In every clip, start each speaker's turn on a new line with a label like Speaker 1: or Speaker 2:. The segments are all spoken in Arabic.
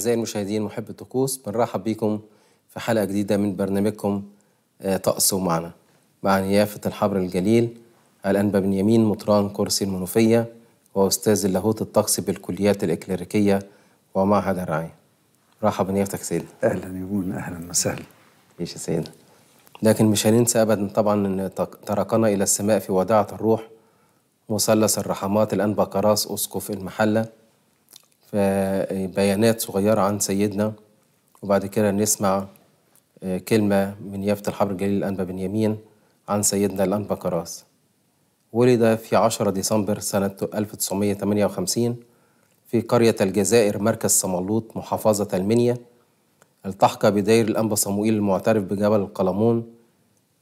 Speaker 1: أعزائي المشاهدين محب الطقوس بنرحب بكم في حلقة جديدة من برنامجكم آه، طقس ومعنى. مع نيافة الحبر الجليل الأنبا بنيامين مطران كرسي المنوفية وأستاذ اللاهوت الطقسي بالكليات الإكليريكية ومعهد الرعاية. رحب بنيافتك سيدنا
Speaker 2: أهلا يبون أهلا وسهلا.
Speaker 1: إيش يا سيدنا لكن مش هننسى ابدا طبعا إن تق- تركنا إلى السماء في وداعة الروح مثلث الرحمات الأنبا كراس أسقف المحلة. فبيانات صغيرة عن سيدنا وبعد كده نسمع آه، كلمة من يافت الحبر الجليل الأنبا بنيامين عن سيدنا الأنبا كراس. ولد في 10 ديسمبر سنة 1958 في قرية الجزائر مركز صمالوط محافظة المنيا التحق بدير الأنبا صموئيل المعترف بجبل القلمون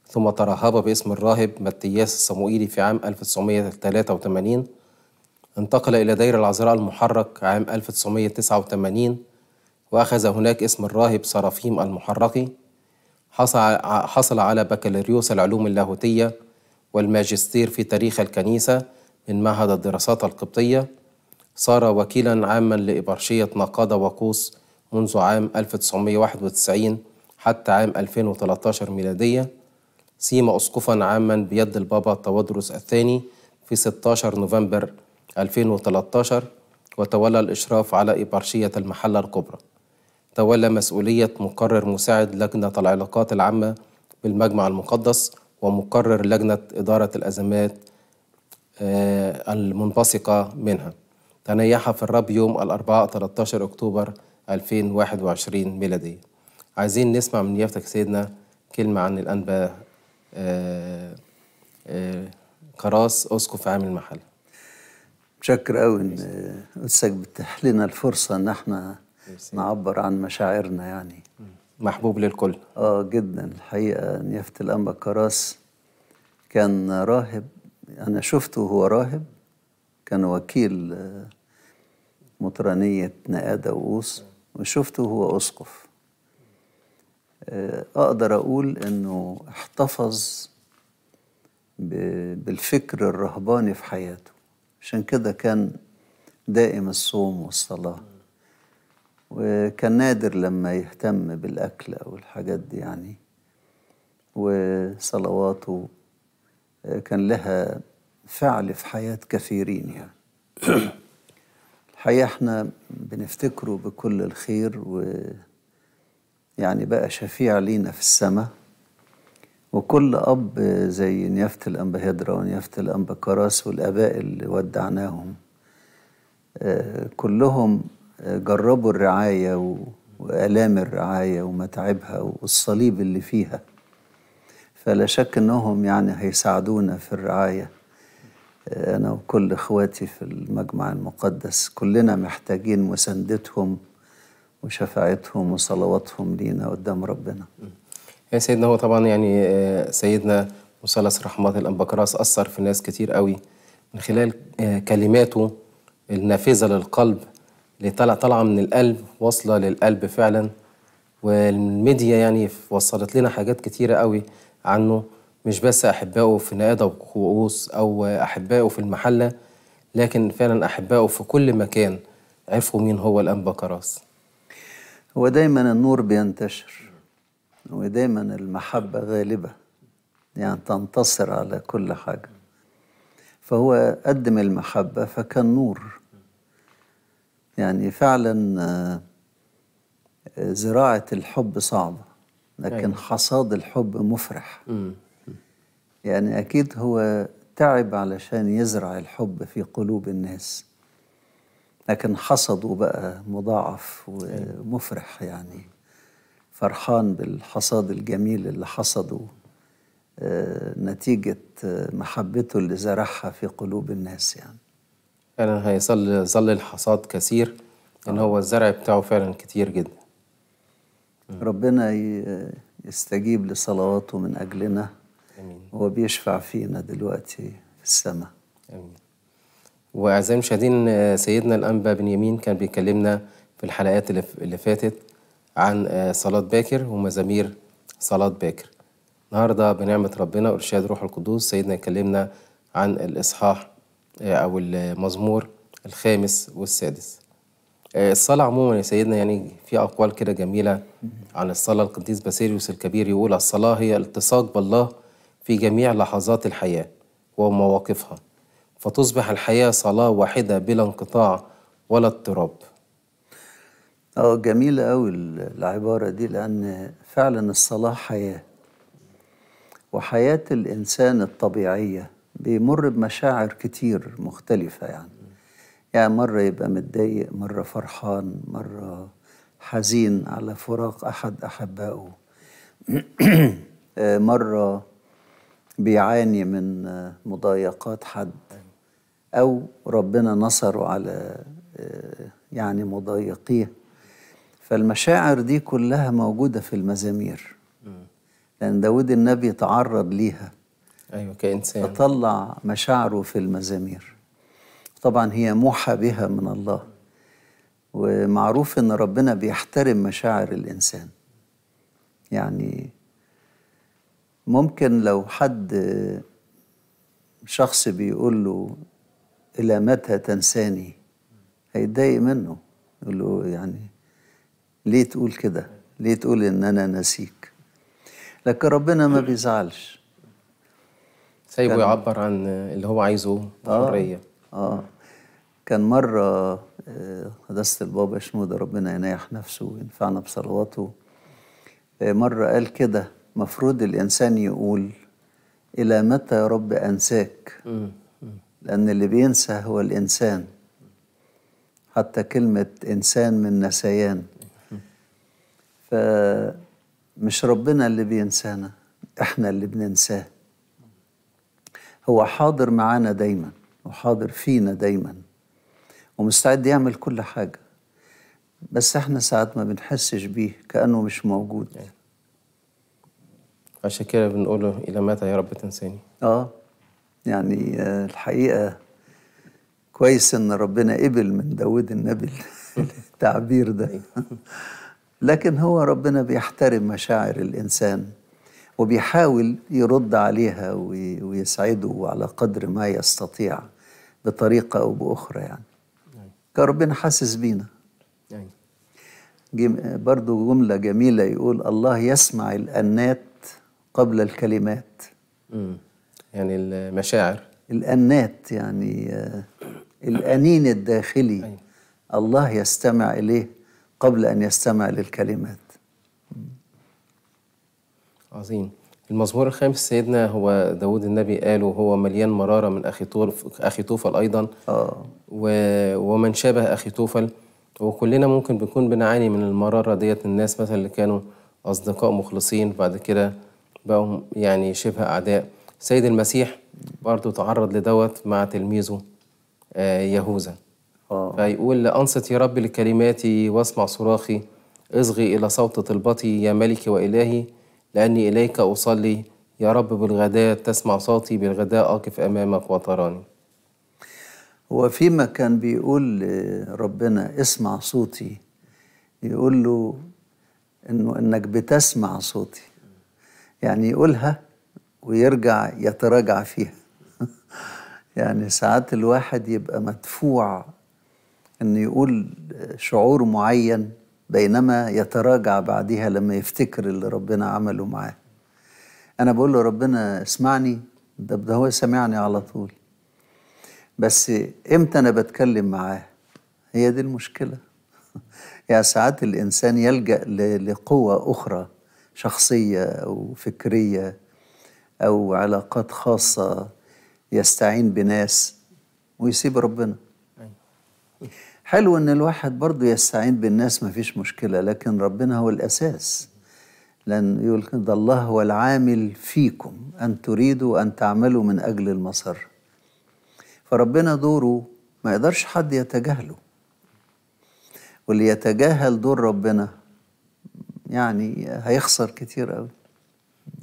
Speaker 1: ثم ترهب باسم الراهب متياس الصموئيلي في عام 1983 انتقل إلى دير العذراء المحرق عام 1989 وأخذ هناك اسم الراهب سرافيم المحرقي. حصل حصل على بكالوريوس العلوم اللاهوتية والماجستير في تاريخ الكنيسة من معهد الدراسات القبطية. صار وكيلا عاما لإبرشية نقادة وقوس منذ عام 1991 حتى عام 2013 ميلادية. سيما أسقفا عاما بيد البابا تودرس الثاني في 16 نوفمبر 2013 وتولى الإشراف على إبرشية المحلة الكبرى. تولى مسؤولية مقرر مساعد لجنة العلاقات العامة بالمجمع المقدس ومقرر لجنة إدارة الأزمات آه، المنبثقة منها. تنيح في الرب يوم الأربعاء 13 أكتوبر 2021 ميلادية. عايزين نسمع من يافتك سيدنا كلمة عن الأنبا آه، آه، كراس أسقف عام المحل
Speaker 2: متشكر قوي إن قدسك بتتيح لنا الفرصة إن إحنا نعبر عن مشاعرنا يعني.
Speaker 1: محبوب للكل.
Speaker 2: آه جدا. الحقيقة نيافة الانبا كراس كان راهب أنا شفته وهو راهب كان وكيل آه، مطرانية نقادة وقوس وشفته وهو أسقف. آه، أقدر أقول إنه احتفظ بالفكر الرهباني في حياته. عشان كده كان دائم الصوم والصلاة وكان نادر لما يهتم بالأكل أو الحاجات دي يعني. وصلواته آه، كان لها فعل في حياة كثيرين يعني. الحقيقة إحنا بنفتكره بكل الخير ويعني بقى شفيع لينا في السماء. وكل أب زي نيافة الأنبا هدرة ونيافة الأنبا كراس والآباء اللي ودعناهم. آه، كلهم جربوا الرعاية وآلام الرعاية ومتاعبها والصليب اللي فيها. فلا شك أنهم يعني هيساعدونا في الرعاية. آه، أنا وكل إخواتي في المجمع المقدس كلنا محتاجين مساندتهم وشفاعتهم وصلواتهم لينا قدام ربنا.
Speaker 1: يا سيدنا هو طبعا يعني آه، سيدنا مثلث رحمات الأنبكراس أثر في ناس كتير قوي من خلال آه، كلماته النافذة للقلب اللي طالعة طالعة من القلب واصلة للقلب فعلا. والميديا يعني وصلت لنا حاجات كتيرة قوي عنه مش بس أحبائه في نقادة وكؤوس أو أحبائه في المحلة لكن فعلا أحبائه في كل مكان عرفوا مين هو الأنبكراس
Speaker 2: هو دايما النور بينتشر. ودايما المحبة غالبة يعني تنتصر على كل حاجة. فهو قدم المحبة فكان نور. يعني فعلا آه، زراعة الحب صعبة لكن
Speaker 1: أيوة.
Speaker 2: حصاد الحب مفرح. يعني أكيد هو تعب علشان يزرع الحب في قلوب الناس. لكن حصده بقى مضاعف ومفرح يعني. فرحان بالحصاد الجميل اللي حصده آه، نتيجة آه، محبته اللي زرعها في قلوب الناس يعني.
Speaker 1: فعلا هيظل ظل الحصاد كثير لأن هو الزرع بتاعه فعلا كتير جدا.
Speaker 2: ربنا يستجيب لصلواته من أجلنا.
Speaker 1: آمين.
Speaker 2: هو بيشفع فينا دلوقتي في السماء.
Speaker 1: آمين. وأعزائي المشاهدين آه، سيدنا الأنبا بنيامين كان بيكلمنا في الحلقات اللي فاتت. عن آه، صلاة باكر ومزامير صلاة باكر. النهاردة بنعمة ربنا وإرشاد روح القدوس سيدنا يكلمنا عن الإصحاح آه، أو المزمور الخامس والسادس. آه، الصلاة عموما يا سيدنا يعني في أقوال كده جميلة عن الصلاة القديس باسيليوس الكبير يقول الصلاة هي التصاق بالله في جميع لحظات الحياة ومواقفها فتصبح الحياة صلاة واحدة بلا انقطاع ولا اضطراب.
Speaker 2: آه جميلة أوي العبارة دي لأن فعلا الصلاة حياة وحياة الإنسان الطبيعية بيمر بمشاعر كتير مختلفة يعني. يعني مرة يبقى متضايق مرة فرحان مرة حزين على فراق أحد أحبائه. آه، مرة بيعاني من مضايقات حد أو ربنا نصره على آه، يعني مضايقيه. فالمشاعر دي كلها موجودة في المزامير. لأن داود النبي تعرض ليها.
Speaker 1: أيوة كإنسان.
Speaker 2: فطلع مشاعره في المزامير. طبعا هي موحى بها من الله. ومعروف إن ربنا بيحترم مشاعر الإنسان. يعني ممكن لو حد شخص بيقول له إلى متى تنساني؟ هيتضايق منه. يقول له يعني ليه تقول كده؟ ليه تقول إن أنا نسيك؟ لكن ربنا ما بيزعلش.
Speaker 1: سايبه
Speaker 2: كان-
Speaker 1: يعبر عن اللي هو عايزه بحرية.
Speaker 2: آه. كان مرة آه، قداسة البابا شنودة ربنا ينايح نفسه وينفعنا بصلواته. آه، مرة قال كده مفروض الإنسان يقول إلى متى يا رب أنساك؟
Speaker 1: مم.
Speaker 2: لأن اللي بينسى هو الإنسان. حتى كلمة إنسان من نسيان. فمش ربنا اللي بينسانا إحنا اللي بننساه. هو حاضر معانا دايما وحاضر فينا دايما ومستعد يعمل كل حاجة. بس إحنا ساعات ما بنحسش بيه كأنه مش موجود.
Speaker 1: عشان كده بنقول له إلى متى يا رب تنساني؟
Speaker 2: آه. يعني آه، الحقيقة كويس إن ربنا قبل من داود النبي التعبير ده. لكن هو ربنا بيحترم مشاعر الإنسان وبيحاول يرد عليها وي- ويسعده على قدر ما يستطيع بطريقة أو بأخرى يعني. كان ربنا حاسس بينا. برضو جملة جميلة يقول الله يسمع الأنات قبل الكلمات.
Speaker 1: مم. يعني المشاعر.
Speaker 2: الأنات يعني آه، الأنين الداخلي. الله يستمع إليه. قبل أن يستمع للكلمات.
Speaker 1: عظيم. المزمور الخامس سيدنا هو داود النبي قاله هو مليان مرارة من أخي أخي توفل أيضا.
Speaker 2: آه.
Speaker 1: و... ومن شابه أخي توفل وكلنا ممكن بنكون بنعاني من المرارة ديت الناس مثلا اللي كانوا أصدقاء مخلصين بعد كده بقوا يعني شبه أعداء. سيد المسيح برضو تعرض لدوت مع تلميذه آه، يهوذا.
Speaker 2: آه.
Speaker 1: فيقول أنصت يا رب لكلماتي واسمع صراخي إصغي إلى صوت طلبتي يا ملكي وإلهي لأني إليك أصلي. يا رب بالغداء تسمع صوتي بالغداء أقف أمامك وتراني.
Speaker 2: هو فيما كان بيقول ربنا اسمع صوتي. يقول له إنه إنك بتسمع صوتي. يعني يقولها ويرجع يتراجع فيها. يعني ساعات الواحد يبقى مدفوع إنه يقول شعور معين بينما يتراجع بعدها لما يفتكر اللي ربنا عمله معاه. أنا بقول له ربنا اسمعني ده ده هو سمعني على طول. بس إمتى أنا بتكلم معاه؟ هي دي المشكلة. يعني ساعات الإنسان يلجأ لقوة أخرى شخصية أو فكرية أو علاقات خاصة يستعين بناس ويسيب ربنا. حلو إن الواحد برضه يستعين بالناس ما فيش مشكلة لكن ربنا هو الأساس. لأن يقول كده الله هو العامل فيكم أن تريدوا أن تعملوا من أجل المسر فربنا دوره ما يقدرش حد يتجاهله. واللي يتجاهل دور ربنا يعني هيخسر كتير قوي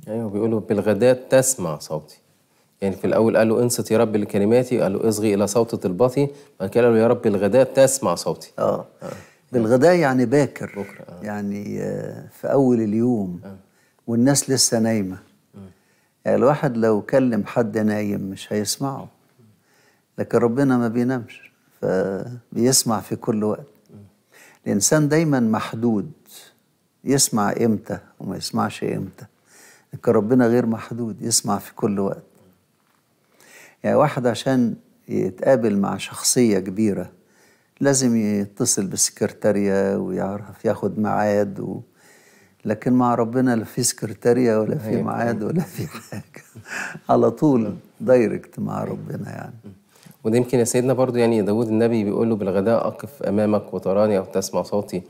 Speaker 1: أيوه بيقولوا بالغداء تسمع صوتي. يعني في الأول قال له انصت يا رب لكلماتي قال له اصغي إلى صوت طلبتي بعد كده قال له يا رب بالغداء تسمع صوتي.
Speaker 2: آه. بالغداء يعني باكر
Speaker 1: بكرة، آه.
Speaker 2: يعني آه، في أول اليوم والناس لسه نايمة. يعني الواحد لو كلم حد نايم مش هيسمعه. لكن ربنا ما بينامش فبيسمع في كل وقت. الإنسان دايما محدود يسمع إمتى وما يسمعش إمتى. لكن ربنا غير محدود يسمع في كل وقت. يعني واحد عشان يتقابل مع شخصية كبيرة لازم يتصل بالسكرتارية ويعرف ياخد ميعاد و... لكن مع ربنا لا في سكرتارية ولا في
Speaker 1: أيوة.
Speaker 2: ميعاد ولا في حاجة. على طول دايركت مع ربنا يعني.
Speaker 1: وده يمكن يا سيدنا برضو يعني داود النبي بيقول له بالغداء أقف أمامك وتراني أو تسمع صوتي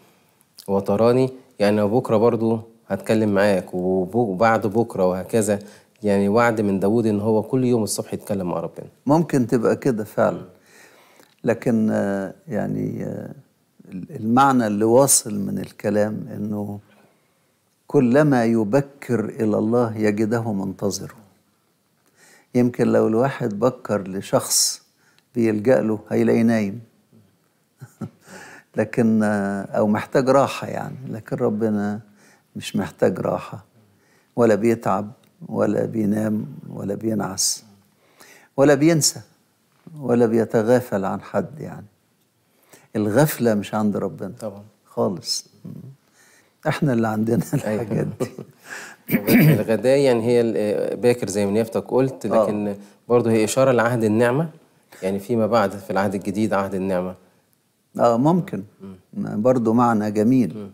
Speaker 1: وتراني. يعني بكرة برضو هتكلم معاك وب- وبعد بكرة وهكذا يعني وعد من داود إن هو كل يوم الصبح يتكلم مع ربنا.
Speaker 2: ممكن تبقى كده فعلا. لكن آه، يعني آه، المعنى اللي واصل من الكلام إنه كلما يبكر إلى الله يجده منتظره. يمكن لو الواحد بكر لشخص بيلجأ له هيلاقيه نايم. لكن آه، أو محتاج راحة يعني. لكن ربنا مش محتاج راحة ولا بيتعب ولا بينام ولا بينعس ولا بينسى ولا بيتغافل عن حد يعني. الغفلة مش عند ربنا.
Speaker 1: طبعا.
Speaker 2: خالص. إحنا اللي عندنا الحاجات دي.
Speaker 1: الغداء يعني هي باكر زي ما نيافتك قلت لكن برضه هي إشارة لعهد النعمة. يعني فيما بعد في العهد الجديد عهد النعمة.
Speaker 2: آه ممكن. برضو معنى جميل.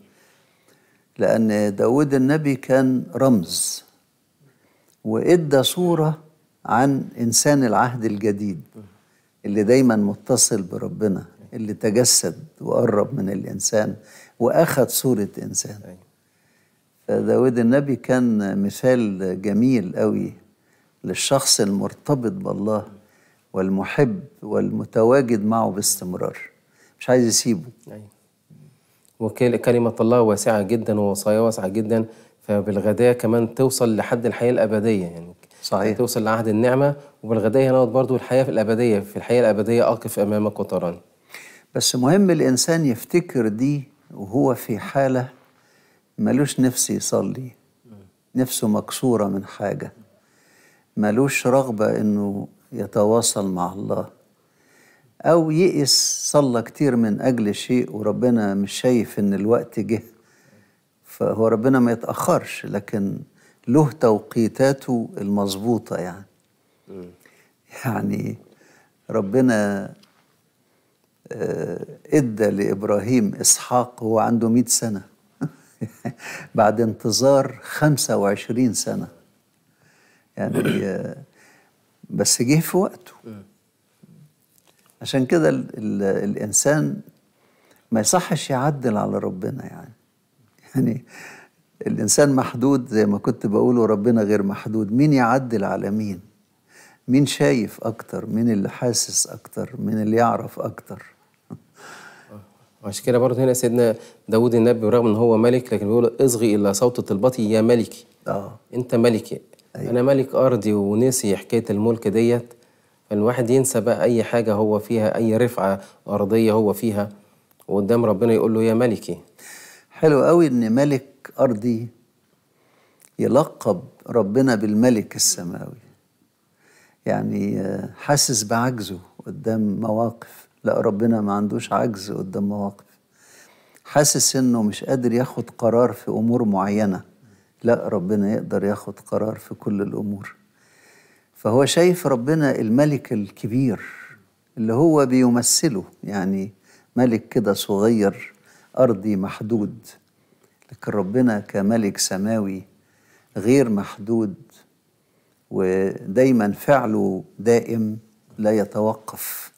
Speaker 2: لأن داود النبي كان رمز. وإدى صورة عن إنسان العهد الجديد اللي دايما متصل بربنا اللي تجسد وقرب من الإنسان وأخذ صورة إنسان
Speaker 1: أيوة.
Speaker 2: فداود النبي كان مثال جميل قوي للشخص المرتبط بالله والمحب والمتواجد معه باستمرار مش عايز يسيبه
Speaker 1: أيوة. وكلمة الله واسعة جدا ووصايا واسعة جدا فبالغداء كمان توصل لحد الحياة الأبدية يعني
Speaker 2: صحيح.
Speaker 1: توصل لعهد النعمة وبالغداء هنا برضو الحياة في الأبدية في الحياة الأبدية أقف أمامك وتراني
Speaker 2: بس مهم الإنسان يفتكر دي وهو في حالة ملوش نفس يصلي نفسه مكسورة من حاجة ملوش رغبة إنه يتواصل مع الله أو يئس صلى كتير من أجل شيء وربنا مش شايف إن الوقت جه فهو ربنا ما يتأخرش لكن له توقيتاته المظبوطة يعني. يعني ربنا آه، إدى لإبراهيم إسحاق وهو عنده 100 سنة. بعد انتظار 25 سنة. يعني آه، بس جه في وقته. عشان كده ال ال الإنسان ما يصحش يعدل على ربنا يعني. يعني الإنسان محدود زي ما كنت بقول وربنا غير محدود. مين يعدل على مين مين شايف أكتر؟ مين اللي حاسس أكتر؟ مين اللي يعرف أكتر؟
Speaker 1: وعشان كده برضه هنا سيدنا داود النبي برغم إن هو ملك لكن بيقول اصغي إلى صوت طلبتي يا ملكي.
Speaker 2: آه.
Speaker 1: أنت ملكي.
Speaker 2: أيوة.
Speaker 1: أنا ملك أرضي ونسي حكاية الملك ديت. فالواحد ينسى بقى أي حاجة هو فيها أي رفعة أرضية هو فيها. وقدام ربنا يقول له يا ملكي.
Speaker 2: حلو قوي إن ملك أرضي يلقب ربنا بالملك السماوي. يعني آه، حاسس بعجزه قدام مواقف. لا ربنا ما عندوش عجز قدام مواقف. حاسس إنه مش قادر ياخد قرار في أمور معينة. لا ربنا يقدر ياخد قرار في كل الأمور. فهو شايف ربنا الملك الكبير اللي هو بيمثله. يعني ملك كده صغير أرضي محدود لكن ربنا كملك سماوي غير محدود ودايما فعله دائم لا يتوقف.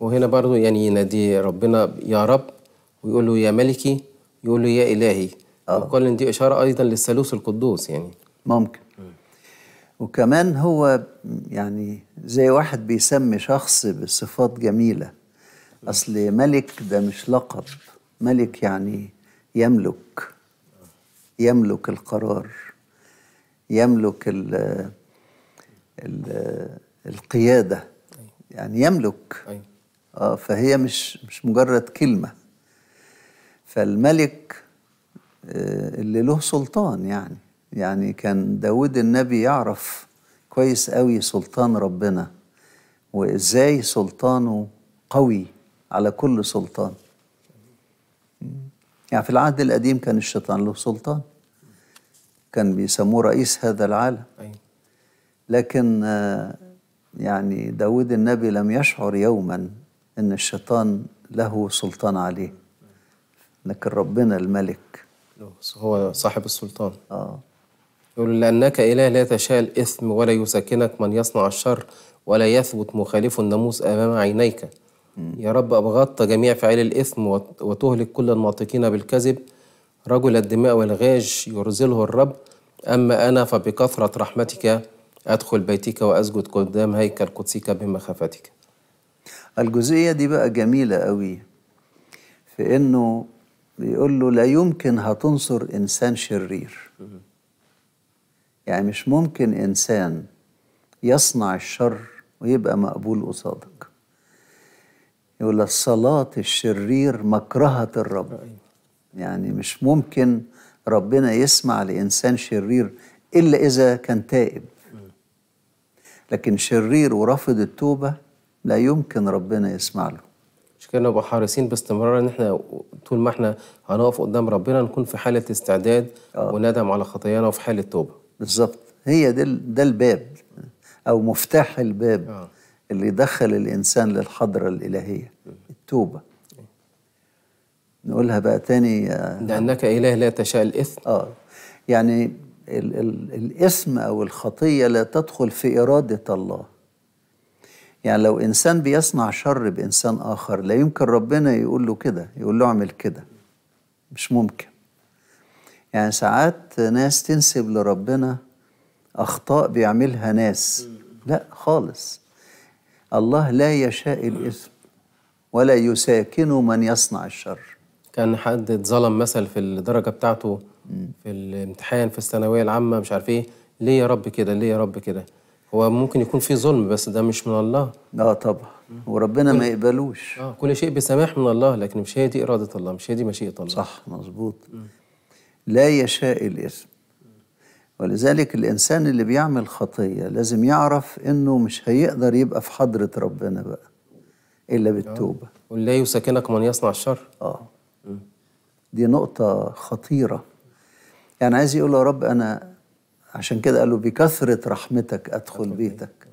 Speaker 1: وهنا برضه يعني ينادي ربنا يا رب. ويقول له يا ملكي. يقول له يا إلهي. وقال إن دي إشارة أيضا للثالوث القدوس يعني.
Speaker 2: ممكن. وكمان هو يعني زي واحد بيسمي شخص بصفات جميلة. أصل ملك ده مش لقب. ملك يعني يملك. يملك القرار. يملك ال ال القيادة. يعني يملك.
Speaker 1: أيوة.
Speaker 2: آه فهي مش مش مجرد كلمة. فالملك آه، اللي له سلطان يعني. يعني كان داود النبي يعرف كويس قوي سلطان ربنا وإزاي سلطانه قوي. على كل سلطان. يعني في العهد القديم كان الشيطان له سلطان. كان بيسموه رئيس هذا العالم. لكن آه، يعني داود النبي لم يشعر يوما إن الشيطان له سلطان عليه. لكن ربنا الملك.
Speaker 1: هو صاحب السلطان.
Speaker 2: آه.
Speaker 1: يقول لأنك إله لا تشاء الإثم ولا يسكنك من يصنع الشر ولا يثبت مخالف الناموس أمام عينيك. يا رب أبغضت جميع فاعلي الإثم وت- وتهلك كل الناطقين بالكذب. رجل الدماء والغاج يرزله الرب. أما أنا فبكثرة رحمتك أدخل بيتك وأسجد قدام هيكل قدسك بمخافتك.
Speaker 2: الجزئية دي بقى جميلة قوي في إنه بيقول له لا يمكن هتنصر إنسان شرير. يعني مش ممكن إنسان يصنع الشر ويبقى مقبول قصادك يقول لك صلاة الشرير مكرهة الرب. يعني مش ممكن ربنا يسمع لإنسان شرير إلا إذا كان تائب. لكن شرير ورافض التوبة لا يمكن ربنا يسمع له.
Speaker 1: مش كده نبقى حريصين باستمرار إن إحنا طول ما إحنا هنقف قدام ربنا نكون في حالة استعداد وندم على خطايانا وفي حالة توبة.
Speaker 2: بالظبط. هي ده ده الباب أو مفتاح الباب.
Speaker 1: آه.
Speaker 2: اللي يدخل الإنسان للحضرة الإلهية التوبة. نقولها بقى تاني آه،
Speaker 1: لأنك إله لا تشاء الإثم.
Speaker 2: آه. يعني ال ال الاسم أو الخطية لا تدخل في إرادة الله. يعني لو إنسان بيصنع شر بإنسان آخر لا يمكن ربنا يقول له كده يقول له اعمل كده. مش ممكن. يعني ساعات ناس تنسب لربنا أخطاء بيعملها ناس. لا خالص. الله لا يشاء الإثم ولا يساكن من يصنع الشر.
Speaker 1: كان حد اتظلم مثلا في الدرجة بتاعته في الامتحان في الثانوية العامة مش عارف إيه. ليه يا رب كده؟ ليه يا رب كده؟ هو ممكن يكون في ظلم بس ده مش من الله.
Speaker 2: آه طبعا. وربنا ما يقبلوش.
Speaker 1: آه كل شيء بسماح من الله لكن مش هي دي إرادة الله مش هي دي مشيئة الله.
Speaker 2: صح مظبوط. لا يشاء الإثم. ولذلك الإنسان اللي بيعمل خطية لازم يعرف إنه مش هيقدر يبقى في حضرة ربنا بقى إلا بالتوبة.
Speaker 1: قل لا يسكنك من يصنع الشر.
Speaker 2: آه. دي نقطة خطيرة. يعني عايز يقول له يا رب أنا عشان كده قال له بكثرة رحمتك أدخل بيتك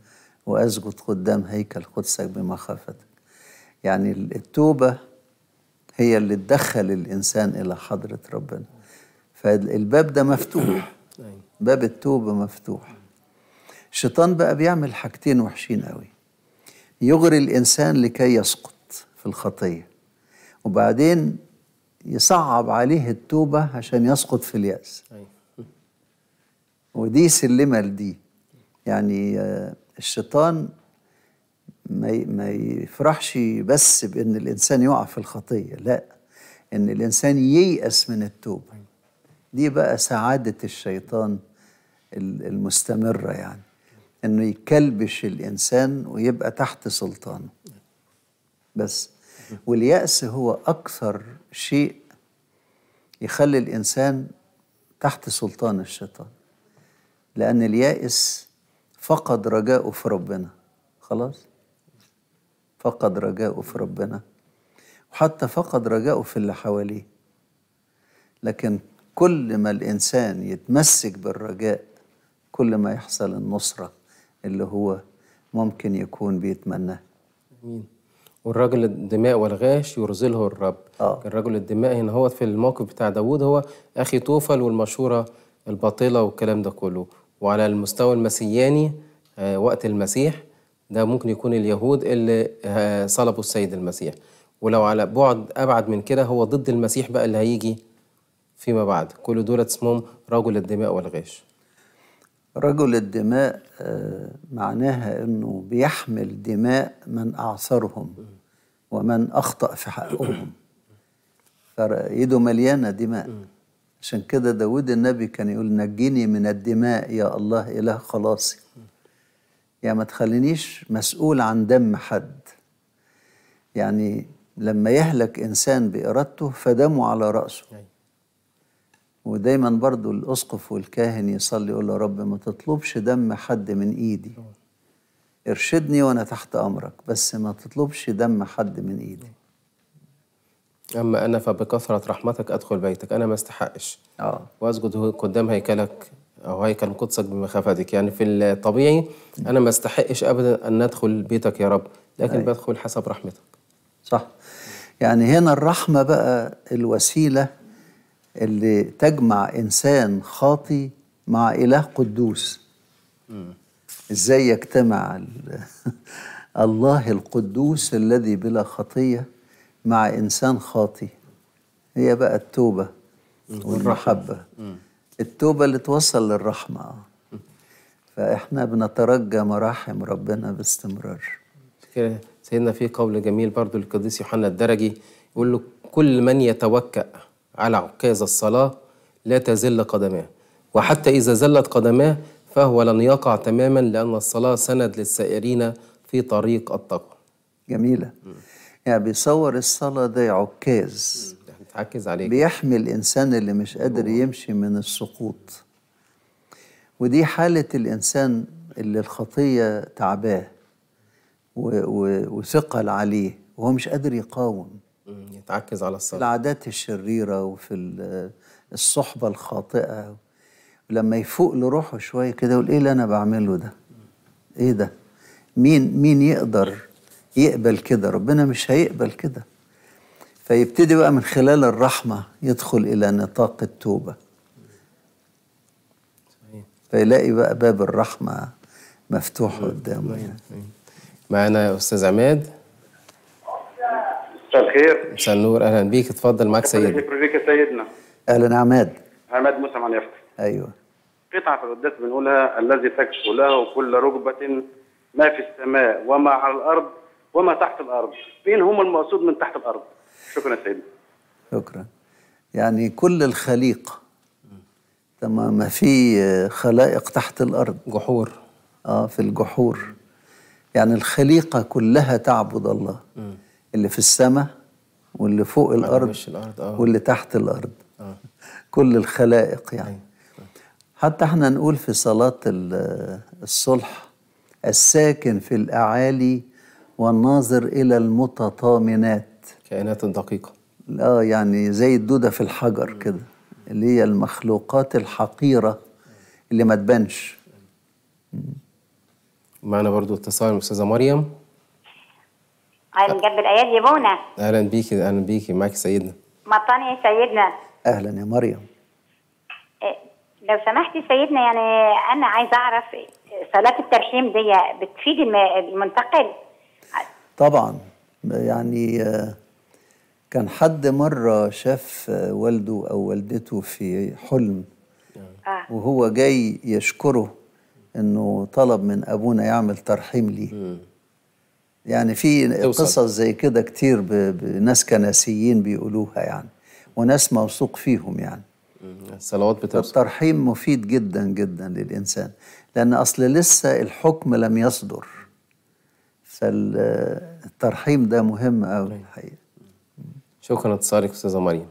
Speaker 2: وأسجد قدام هيكل قدسك بمخافتك يعني التوبة هي اللي تدخل الإنسان إلى حضرة ربنا. فالباب ده مفتوح. باب التوبة مفتوح. الشيطان بقى بيعمل حاجتين وحشين قوي. يغري الإنسان لكي يسقط في الخطية وبعدين يصعب عليه التوبة عشان يسقط في اليأس. ودي سلمة لدي. يعني آه، الشيطان ما يفرحش بس بإن الإنسان يقع في الخطية لا إن الإنسان ييأس من التوبة. دي بقى سعادة الشيطان ال- المستمرة يعني إنه يكلبش الإنسان ويبقى تحت سلطانه. بس واليأس هو أكثر شيء يخلي الإنسان تحت سلطان الشيطان. لأن اليائس فقد رجاءه في ربنا. خلاص؟ فقد رجاءه في ربنا. وحتى فقد رجاءه في اللي حواليه. لكن كل ما الإنسان يتمسك بالرجاء كل ما يحصل النصرة اللي هو ممكن يكون بيتمناه.
Speaker 1: مين والرجل الدماء والغاش يرزله الرب.
Speaker 2: آه.
Speaker 1: الرجل الدماء هنا هو في الموقف بتاع داوود هو أخي توفل والمشورة الباطلة والكلام ده كله. وعلى المستوى المسياني آه، وقت المسيح ده ممكن يكون اليهود اللي آه، صلبوا السيد المسيح. ولو على بعد أبعد من كده هو ضد المسيح بقى اللي هيجي فيما بعد. كل دول اسمهم رجل الدماء والغاش.
Speaker 2: رجل الدماء آه، معناها إنه بيحمل دماء من اعصرهم ومن أخطأ في حقهم. ايده مليانة دماء. عشان كده داود النبي كان يقول نجيني من الدماء يا الله إله خلاصي. يعني ما تخلينيش مسؤول عن دم حد. يعني لما يهلك إنسان بإرادته فدمه على
Speaker 1: رأسه.
Speaker 2: ودايما برضو الأسقف والكاهن يصلي يقول له رب ما تطلبش دم حد من إيدي. إرشدني وأنا تحت أمرك بس ما تطلبش دم حد من إيدي.
Speaker 1: أما أنا فبكثرة رحمتك أدخل بيتك أنا ما استحقش.
Speaker 2: آه.
Speaker 1: وأسجد قدام هيكلك أو هيكل قدسك بمخافتك يعني في الطبيعي أنا ما استحقش أبدا أن أدخل بيتك يا رب لكن
Speaker 2: أيوة.
Speaker 1: بدخل حسب رحمتك.
Speaker 2: صح. يعني هنا الرحمة بقى الوسيلة اللي تجمع إنسان خاطي مع إله قدوس. إزاي يجتمع ال- الله القدوس الذي بلا خطية مع إنسان خاطي؟ هي بقى التوبة والمحبة. التوبة اللي توصل للرحمة. فإحنا بنترجى مراحم ربنا باستمرار.
Speaker 1: سيدنا في قول جميل برضو للقديس يوحنا الدرجي يقول له كل من يتوكأ على عكاز الصلاة لا تزل قدماه. وحتى إذا زلت قدماه فهو لن يقع تماما لأن الصلاة سند للسائرين في طريق التقوى.
Speaker 2: جميلة. يعني بيصور الصلاة ده عكاز.
Speaker 1: تعكز عليك.
Speaker 2: بيحمي الإنسان اللي مش قادر يمشي من السقوط. ودي حالة الإنسان اللي الخطية تعباه وثقل عليه وهو مش قادر يقاوم.
Speaker 1: يتعكز على الصلاة
Speaker 2: العادات الشريرة وفي ال- الصحبة الخاطئة ولما يفوق لروحه شوية كده يقول إيه اللي أنا بعمله ده؟ إيه ده؟ مين مين يقدر يقبل كده؟ ربنا مش هيقبل كده فيبتدي بقى من خلال الرحمة يدخل إلى نطاق التوبة. فيلاقي بقى باب الرحمة مفتوح قدامه يعني.
Speaker 1: معانا يا أستاذ عماد
Speaker 3: مساء الخير.
Speaker 1: مساء النور. أهلا بيك. اتفضل معاك
Speaker 3: لك يا سيدنا.
Speaker 2: أهلا عماد.
Speaker 3: عماد موسى عن يفتح
Speaker 2: أيوه.
Speaker 3: قطعة في القداس بنقولها الذي تكشف له كل ركبة ما في السماء وما على الأرض وما تحت الأرض. مين هم المقصود من تحت الأرض؟ شكرا يا سيدنا.
Speaker 2: شكرا. يعني كل الخليقة تمام. ما في خلائق تحت الأرض.
Speaker 1: جحور.
Speaker 2: آه في الجحور. يعني الخليقة كلها تعبد الله. اللي في السماء واللي فوق الأرض
Speaker 1: وش الأرض آه.
Speaker 2: واللي تحت الأرض.
Speaker 1: آه.
Speaker 2: كل الخلائق يعني. حتى إحنا نقول في صلاة ال- الصلح الساكن في الأعالي والناظر إلى المتطامنات.
Speaker 1: كائنات دقيقة.
Speaker 2: آه يعني زي الدودة في الحجر كده اللي هي المخلوقات الحقيرة اللي ما تبانش.
Speaker 1: معنا برضو اتصال من الأستاذة مريم.
Speaker 4: أهلا جنب الآيات يا بونا
Speaker 1: أهلا بيكي أهلا بيكي. معاك سيدنا.
Speaker 4: مطاني يا سيدنا.
Speaker 2: أهلا يا مريم.
Speaker 4: إيه، لو سمحت يا سيدنا يعني أنا عايزة أعرف صلاة الترحيم دي بتفيد الم- المنتقل؟
Speaker 2: طبعا. يعني كان حد مرة شاف والده أو والدته في حلم.
Speaker 4: آه.
Speaker 2: وهو جاي يشكره إنه طلب من أبونا يعمل ترحيم ليه. يعني في. قصص زي كده كتير بناس كنسيين بيقولوها يعني وناس موثوق فيهم يعني.
Speaker 1: الصلوات بتوصل.
Speaker 2: الترحيم مفيد جدا جدا للإنسان لأن أصل لسه الحكم لم يصدر. فالترحيم ده مهم أوي الحقيقة.
Speaker 1: شكرا اتصالك أستاذة مريم.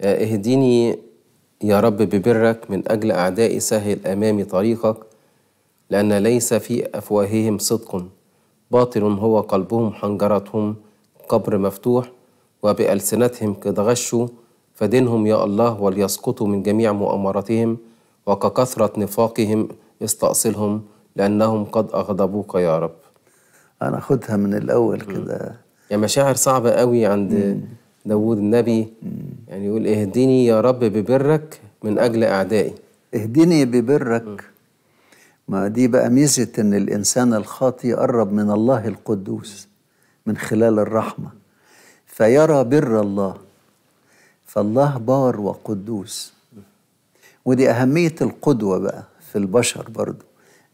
Speaker 1: آه، اهديني يا رب ببرك من أجل أعدائي سهل أمامي طريقك لأن ليس في أفواههم صدق. باطل هو قلبهم حنجرتهم قبر مفتوح وبألسنتهم قد غشوا فدينهم يا الله وليسقطوا من جميع مؤامراتهم وككثرة نفاقهم استأصلهم لأنهم قد أغضبوك يا رب.
Speaker 2: أنا أخدها من الأول كده.
Speaker 1: يعني مشاعر صعبة قوي عند داوود النبي. يعني يقول اهدني يا رب ببرك من أجل أعدائي.
Speaker 2: اهدني ببرك. ما دي بقى ميزة إن الإنسان الخاطي يقرب من الله القدوس من خلال الرحمة. فيرى بر الله فالله بار وقدوس. ودي أهمية القدوة بقى في البشر برضو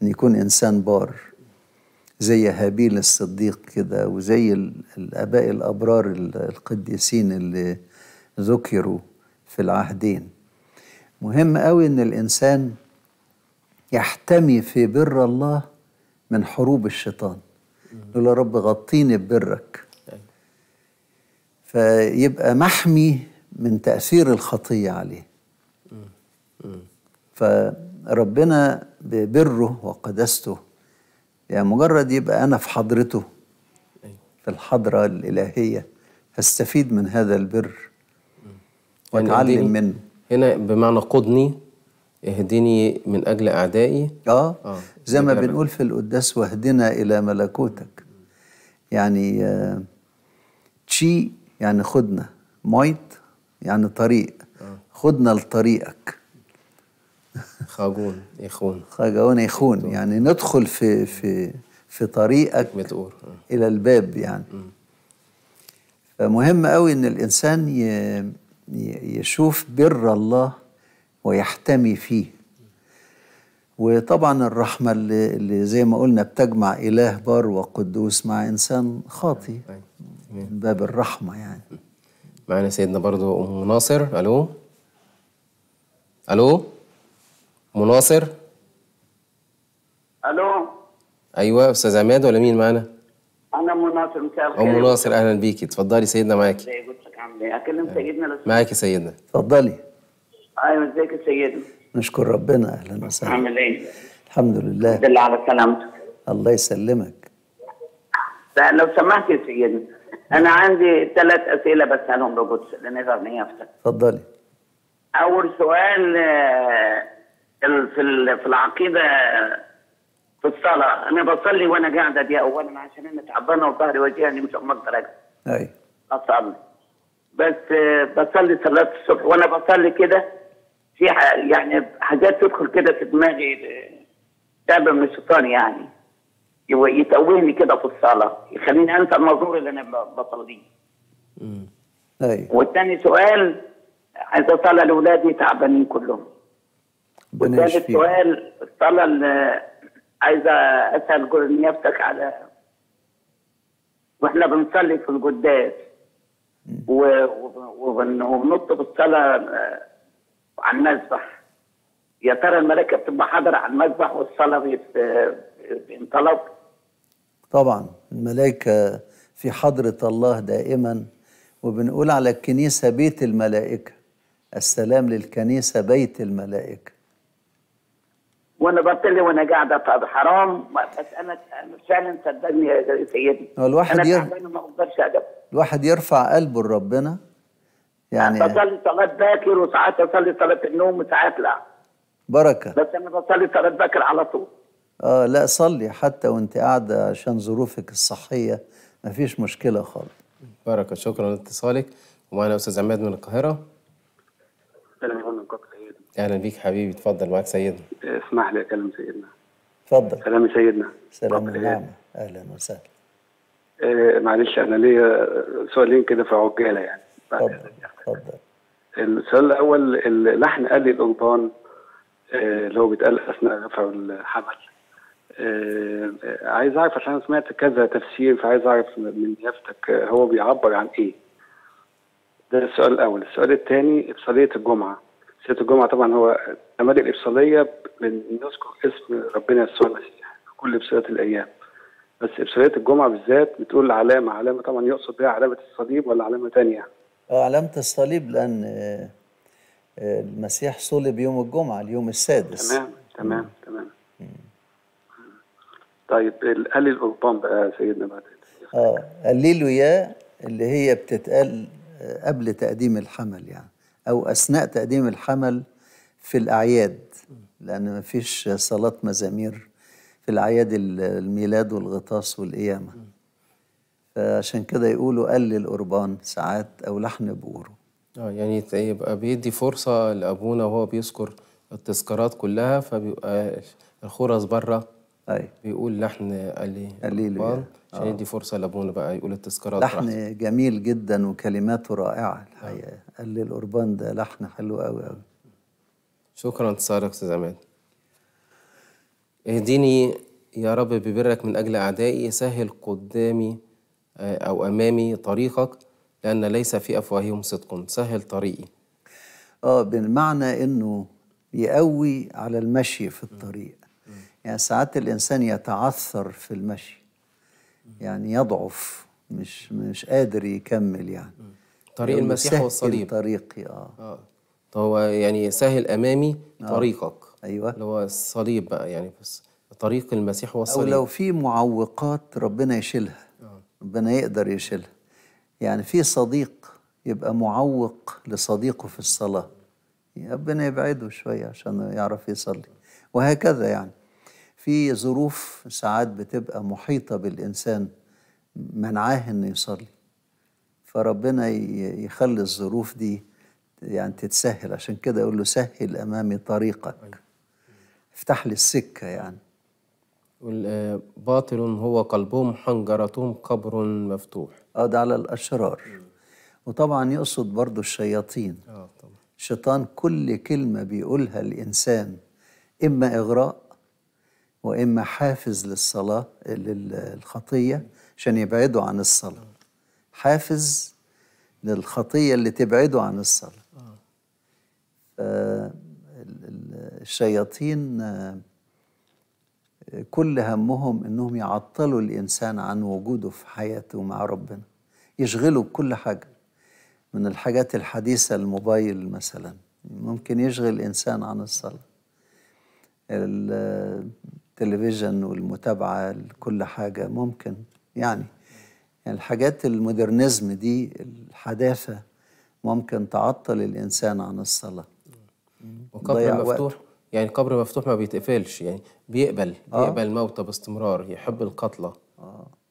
Speaker 2: إن يكون إنسان بار. زي هابيل الصديق كده وزي ال- الآباء الأبرار ال- القديسين اللي ذكروا في العهدين. مهم قوي إن الإنسان يحتمي في بر الله من حروب الشيطان. يقول يا رب غطيني ببرك. فيبقى محمي من تأثير الخطية عليه. فربنا ببره وقدسته. يعني مجرد يبقى أنا في حضرته في الحضرة الإلهية استفيد من هذا البر.
Speaker 1: يعني
Speaker 2: وأتعلم
Speaker 1: اهدني-
Speaker 2: منه.
Speaker 1: هنا بمعنى قضني اهدني من أجل أعدائي؟
Speaker 2: آه
Speaker 1: آه،
Speaker 2: زي ما. بنقول في القداس واهدنا إلى ملكوتك. يعني آه، تشي يعني خدنا. مايت يعني طريق. خدنا لطريقك.
Speaker 1: خاجون يخون
Speaker 2: خاجون يخون يعني ندخل في في في طريقك
Speaker 1: بتقول
Speaker 2: إلى الباب يعني. فمهم قوي إن الإنسان ي- يشوف بر الله ويحتمي فيه. وطبعا الرحمة اللي, اللي زي ما قلنا بتجمع إله بار وقدوس مع إنسان خاطي. من باب الرحمة يعني.
Speaker 1: معانا سيدنا برضو أم ناصر. ألو؟ ألو؟ أم ناصر؟
Speaker 5: ألو؟
Speaker 1: أيوة أستاذ عماد ولا مين معانا؟
Speaker 5: أنا أم ناصر مساء الخير.
Speaker 1: أم ناصر أهلا بيكي. اتفضلي سيدنا معاكي.
Speaker 5: ازي قلت لك عامل إيه؟ أكلم سيدنا.
Speaker 1: معاكي سيدنا.
Speaker 2: اتفضلي
Speaker 5: أيوه ازيك يا سيدنا
Speaker 2: نشكر ربنا أهلا وسهلا.
Speaker 5: عامل إيه
Speaker 2: الحمد لله
Speaker 5: دل على سلامتك.
Speaker 2: الله يسلمك.
Speaker 5: لا، لو سمحت يا سيدنا أنا عندي ثلاث أسئلة بسألهم بقدس لنظر نيافتك
Speaker 2: اتفضلي
Speaker 5: أول سؤال آه، في في العقيدة في الصلاة. أنا بصلي وأنا قاعدة دي اولا عشان أنا تعبانه وظهري وجعني مش ما أقدر أقعد.
Speaker 2: أي.
Speaker 5: أصلي. بس آه، بصلي صلاة الصبح. وأنا بصلي كده في يعني حاجات تدخل كده في دماغي تعب من الشيطان يعني. يو- يتوهني كده في الصلاة يخليني أنسى المزمور اللي أنا بصليه
Speaker 2: اي
Speaker 5: والثاني سؤال عايز اصلي لاولادي تعبانين كلهم. والثالث سؤال الصلاه اللي عايزه أسأل نيابتك على وإحنا بنصلي في القداس وبنط بالصلاه آه، على المذبح يا ترى الملائكه بتبقى حاضرة على المذبح والصلاة بينطلق؟
Speaker 2: طبعا الملائكة في حضرة الله دائما وبنقول على الكنيسة بيت الملائكة. السلام للكنيسة بيت الملائكة.
Speaker 5: وأنا بصلي وأنا قاعدة طب حرام؟ بس أنا فعلا صدقني يا سيدي.
Speaker 2: هو الواحد
Speaker 5: أنا
Speaker 2: ير-
Speaker 5: تعبان وما أقدرش أقف.
Speaker 2: الواحد يرفع قلبه لربنا؟ يعني
Speaker 5: بصلي صلاة باكر وساعات أصلي صلاة النوم وساعات لا.
Speaker 2: بركة.
Speaker 5: بس أنا بصلي صلاة باكر على طول.
Speaker 2: آه لا صلي حتى وأنت قاعدة عشان ظروفك الصحية. مفيش مشكلة خالص.
Speaker 1: بركة شكرا لاتصالك. ومعنا أستاذ عماد من القاهرة.
Speaker 3: السلام عليكم سيدنا
Speaker 1: أهلا بيك حبيبي. اتفضل معاك سيدنا.
Speaker 3: اسمح لي أكلم سيدنا.
Speaker 2: اتفضل.
Speaker 3: سلام سيدنا.
Speaker 2: سلام
Speaker 3: رب
Speaker 2: ونعمة أهلا وسهلا.
Speaker 3: آه معلش أنا ليا سؤالين كده في عجالة يعني.
Speaker 2: اتفضل. اتفضل.
Speaker 3: السؤال الأول اللحن قال لي القربان آه، اللي هو بيتقال أثناء رفع الحمل. آه، عايز أعرف عشان سمعت كذا تفسير فعايز أعرف من نيافتك هو بيعبر عن إيه. ده السؤال الأول. السؤال الثاني ابصاليه الجمعة. ابصاليه الجمعة طبعا هو اعمال الابصاليه بنذكر اسم ربنا يسوع المسيح في كل ابصاليات الأيام. بس ابصاليه الجمعة بالذات بتقول علامة علامة طبعا يقصد بها علامة الصليب ولا علامة ثانية
Speaker 2: آه علامة الصليب لأن المسيح صلب يوم الجمعة اليوم السادس.
Speaker 3: تمام تمام تمام. طيب ال- قال القربان بقى يا سيدنا بعد.
Speaker 2: آه هللويا اللي هي بتتقال آه، قبل تقديم الحمل يعني أو أثناء تقديم الحمل في الأعياد لأن ما فيش صلاة مزامير في الأعياد ال- الميلاد والغطاس والقيامة. فعشان كده يقولوا قل القربان ساعات أو لحن بقوره.
Speaker 1: آه يعني يبقى بيدي فرصة لأبونا وهو بيذكر التذكارات كلها فبيبقى الخرس بره.
Speaker 2: اي
Speaker 1: بيقول لحن قال
Speaker 2: هللويا.
Speaker 1: لي عشان يدي فرصة لأبونا بقى يقول التذكارات براحته.
Speaker 2: لحن جميل جدا وكلماته رائعة. الحقيقة. قل القربان ده لحن حلو قوي قوي
Speaker 1: شكرا اتصالك أستاذ عماد. اهديني يا رب ببرك من أجل أعدائي سهل قدامي آه، أو أمامي طريقك لأن ليس في أفواههم صدق. سهل طريقي.
Speaker 2: آه بالمعنى إنه يقوي على المشي في الطريق. يعني ساعات الإنسان يتعثر في المشي. يعني يضعف مش مش قادر يكمل يعني.
Speaker 1: طريق المسيح
Speaker 2: سهل
Speaker 1: هو الصليب
Speaker 2: طريقي آه.
Speaker 1: آه. هو يعني سهل أمامي طريقك.
Speaker 2: أيوه.
Speaker 1: اللي هو الصليب بقى يعني بس طريق المسيح هو أو
Speaker 2: لو في معوقات ربنا يشيلها. ربنا يقدر يشيلها. يعني في صديق يبقى معوق لصديقه في الصلاة. ربنا يبعده شوية عشان يعرف يصلي. وهكذا يعني. في ظروف ساعات بتبقى محيطة بالإنسان منعاه إنه يصلي. فربنا يخلي الظروف دي يعني تتسهل. عشان كده يقول له سهل أمامي طريقك. افتح لي السكة يعني.
Speaker 1: باطل هو قلبهم حنجرتهم قبر مفتوح.
Speaker 2: آه ده على الأشرار. وطبعا يقصد برضو الشياطين.
Speaker 1: آه طبعا.
Speaker 2: الشيطان كل كلمة بيقولها الإنسان إما إغراء وإما حافز للصلاة للخطية عشان يبعده عن الصلاة. حافز للخطية اللي تبعده عن الصلاة. فالشياطين كل همهم إنهم يعطلوا الإنسان عن وجوده في حياته مع ربنا يشغلوا بكل حاجة. من الحاجات الحديثة الموبايل مثلا ممكن يشغل الإنسان عن الصلاة. التلفزيون والمتابعة لكل حاجة ممكن. يعني الحاجات المودرنزم دي الحداثة ممكن تعطل الإنسان عن الصلاة. ضيع
Speaker 1: وقبر. مفتوح. يعني قبر مفتوح ما بيتقفلش يعني بيقبل
Speaker 2: آه.
Speaker 1: بيقبل الموتى باستمرار يحب القتلى.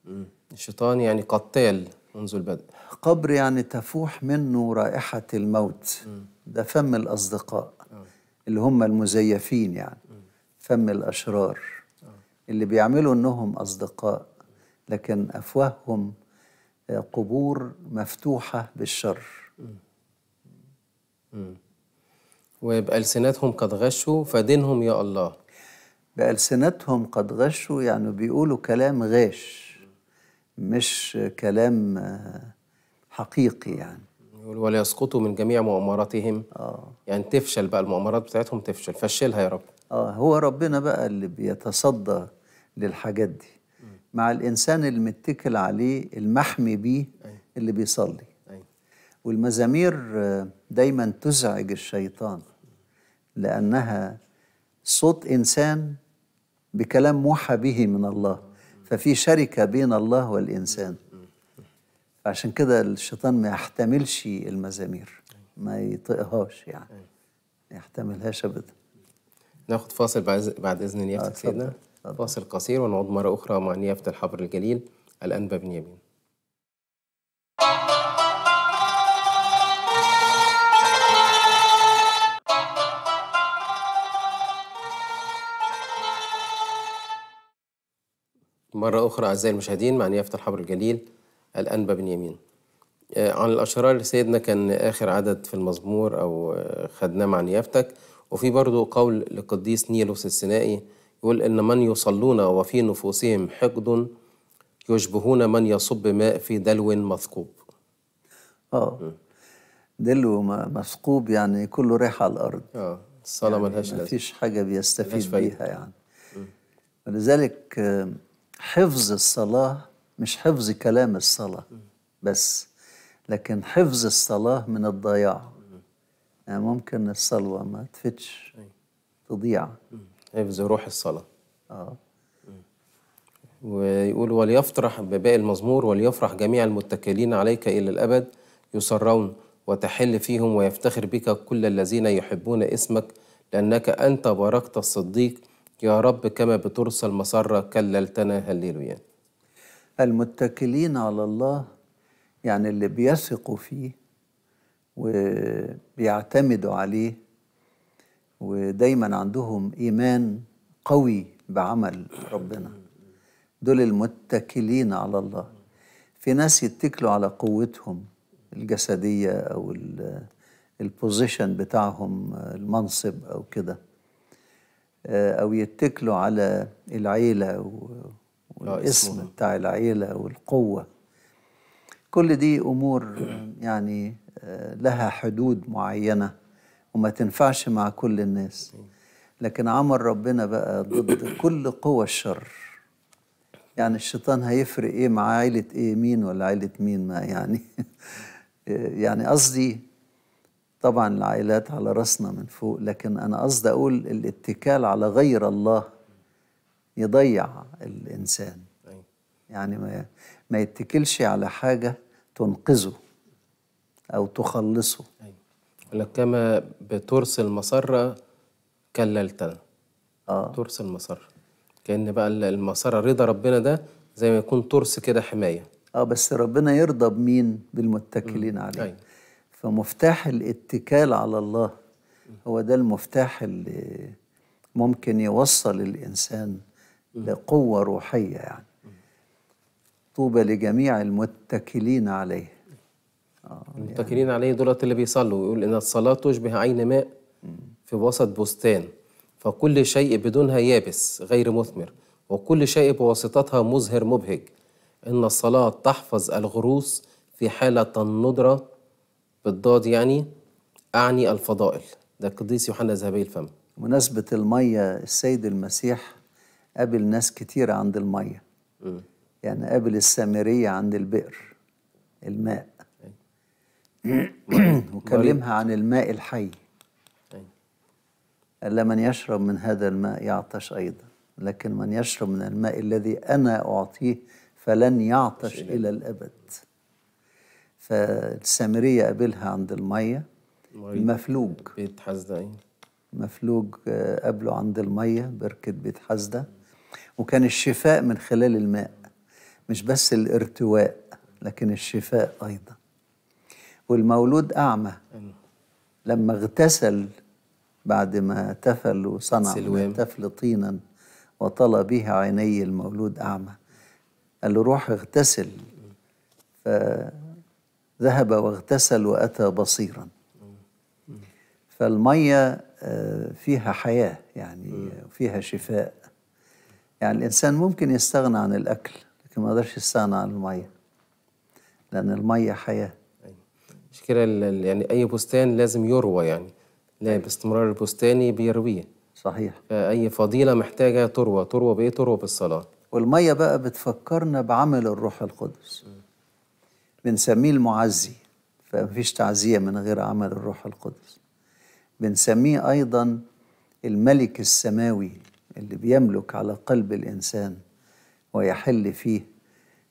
Speaker 1: مم. الشيطان يعني قتال منذ البدء.
Speaker 2: قبر يعني تفوح منه رائحة الموت. ده فم الأصدقاء اللي هم المزيفين يعني فم الأشرار. اللي بيعملوا إنهم أصدقاء لكن أفواههم آه، قبور مفتوحة بالشر.
Speaker 1: وبألسنتهم قد غشوا فدينهم يا الله.
Speaker 2: بألسنتهم قد غشوا يعني بيقولوا كلام غاش مش كلام آه، حقيقي يعني.
Speaker 1: يقول ولا يسقطوا من جميع مؤامراتهم.
Speaker 2: آه.
Speaker 1: يعني تفشل بقى المؤامرات بتاعتهم تفشل فشلها يا رب.
Speaker 2: آه هو ربنا بقى اللي بيتصدى للحاجات دي. مع الإنسان المتكل عليه المحمي بيه اللي بيصلي.
Speaker 1: أيوة.
Speaker 2: والمزامير آه، دايما تزعج الشيطان لأنها صوت إنسان بكلام موحى به من الله ففي شركة بين الله والإنسان. عشان كده الشيطان ما يحتملش المزامير ما يطيقهاش يعني ما يحتملهاش ابدا.
Speaker 1: ناخد فاصل بعد بعد إذن نيافتك
Speaker 2: اتفضل،
Speaker 1: سيدنا. فاصل قصير ونعود مرة أخرى مع نيافة الحبر الجليل الأنبا بن يمين مرة أخرى أعزائي المشاهدين مع نيافة الحبر الجليل الأنبا بن يمين آه، عن الأشرار سيدنا كان آخر عدد في المزمور أو آه، خدناه مع نيافتك وفي برضو قول لقديس نيلوس السينائي يقول إن من يصلون وفي نفوسهم حقد يشبهون من يصب ماء في دلو مثقوب
Speaker 2: آه. دلو مثقوب يعني كله رايح على الأرض.
Speaker 1: آه الصلاة ملهاش
Speaker 2: ما
Speaker 1: لازمة.
Speaker 2: فيش حاجة
Speaker 1: ملهاش
Speaker 2: بيستفيد. بيها يعني. ولذلك آه، حفظ الصلاة مش حفظ كلام الصلاة بس لكن حفظ الصلاة من الضياع. يعني ممكن الصلوة ما تفتش تضيع.
Speaker 1: حفظ روح الصلاة.
Speaker 2: آه.
Speaker 1: ويقول وليفرح بباقي المزمور وليفرح جميع المتكلين عليك إلى الأبد يسرون وتحل فيهم ويفتخر بك كل الذين يحبون اسمك لأنك أنت باركت الصديق يا رب كما بترسل مسرة كللتنا هللويا.
Speaker 2: المتكلين على الله يعني اللي بيثقوا فيه وبيعتمدوا عليه ودايما عندهم إيمان قوي بعمل ربنا. دول المتكلين على الله. في ناس يتكلوا على قوتهم الجسدية أو ال- البوزيشن بتاعهم المنصب أو كده. أو يتكلوا على العيلة و- والاسم. بتاع العيلة والقوة. كل دي أمور يعني آه، لها حدود معينة وما تنفعش مع كل الناس. لكن عمل ربنا بقى ضد كل قوى الشر. يعني الشيطان هيفرق إيه مع عيلة إيه مين ولا عيلة مين ما يعني؟ يعني قصدي طبعا العائلات على راسنا من فوق لكن أنا قصدي أقول الاتكال على غير الله يضيع الإنسان.
Speaker 1: أيوة.
Speaker 2: يعني ما ما يتكلش على حاجة تنقذه أو تخلصه.
Speaker 1: يقول لك كما بترسل مسرة كللتنا.
Speaker 2: آه.
Speaker 1: ترس المسرة. كأن بقى ال- المسرة رضا ربنا ده زي ما يكون ترس كده حماية.
Speaker 2: آه بس ربنا يرضى بمين؟ بالمتكلين عليه.
Speaker 1: أيوة.
Speaker 2: فمفتاح الاتكال على الله هو ده المفتاح اللي ممكن يوصل الإنسان لقوة روحية يعني. طوبى لجميع المتكلين عليه.
Speaker 1: المتكلين عليه دولت اللي بيصلوا ويقول إن الصلاة تشبه عين ماء في وسط بستان فكل شيء بدونها يابس غير مثمر وكل شيء بواسطتها مزهر مبهج. إن الصلاة تحفظ الغروس في حالة الندرة بالضاد يعني أعني الفضائل. ده القديس يوحنا ذهبي الفم.
Speaker 2: مناسبة المية السيد المسيح قابل ناس كتير عند المية. يعني قابل السامرية عند البئر الماء. وكلمها عن الماء الحي. قال من يشرب من هذا الماء يعطش أيضا. لكن من يشرب من الماء الذي أنا أعطيه فلن يعطش إلى الأبد. فالسامرية قابلها عند المية. المفلوج
Speaker 1: بيت حزدين
Speaker 2: مفلوج آه، قابله عند المية. بركة بيت حسدة وكان الشفاء من خلال الماء مش بس الارتواء لكن الشفاء أيضا. والمولود أعمى. لما اغتسل بعد ما تفل وصنع من. التفل طينا وطلى به عيني المولود أعمى. قال له روح اغتسل. فذهب واغتسل وأتى بصيرا. فالمية آه، فيها حياة يعني فيها شفاء. يعني الإنسان ممكن يستغنى عن الأكل لكن ما يقدرش يستغنى عن المية لأن المية حياة.
Speaker 1: مش كده يعني أي بستان لازم يروى يعني لا باستمرار البستاني بيرويه.
Speaker 2: صحيح.
Speaker 1: فأي فضيلة محتاجة تروى تروى بإيه؟ تروى بالصلاة.
Speaker 2: والمية بقى بتفكرنا بعمل الروح القدس. بنسميه المعزي فمفيش تعزية من غير عمل الروح القدس. بنسميه أيضا الملك السماوي اللي بيملك على قلب الإنسان ويحل فيه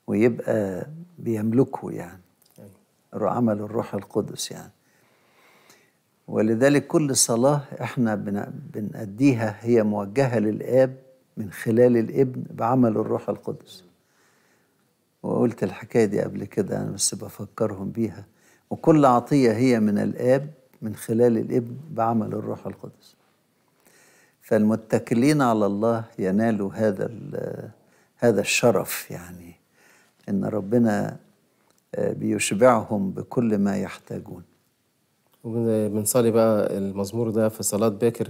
Speaker 2: ويبقى بيملكه يعني عمل الروح القدس يعني. ولذلك كل صلاة إحنا بن- بنأديها هي موجهة للآب من خلال الابن بعمل الروح القدس. وقلت الحكاية دي قبل كده أنا بس بفكرهم بيها. وكل عطية هي من الآب من خلال الابن بعمل الروح القدس. فالمتكلين على الله ينالوا هذا هذا الشرف يعني إن ربنا آه، بيشبعهم بكل ما يحتاجون.
Speaker 1: وبن- بنصلي بقى المزمور ده في صلاة باكر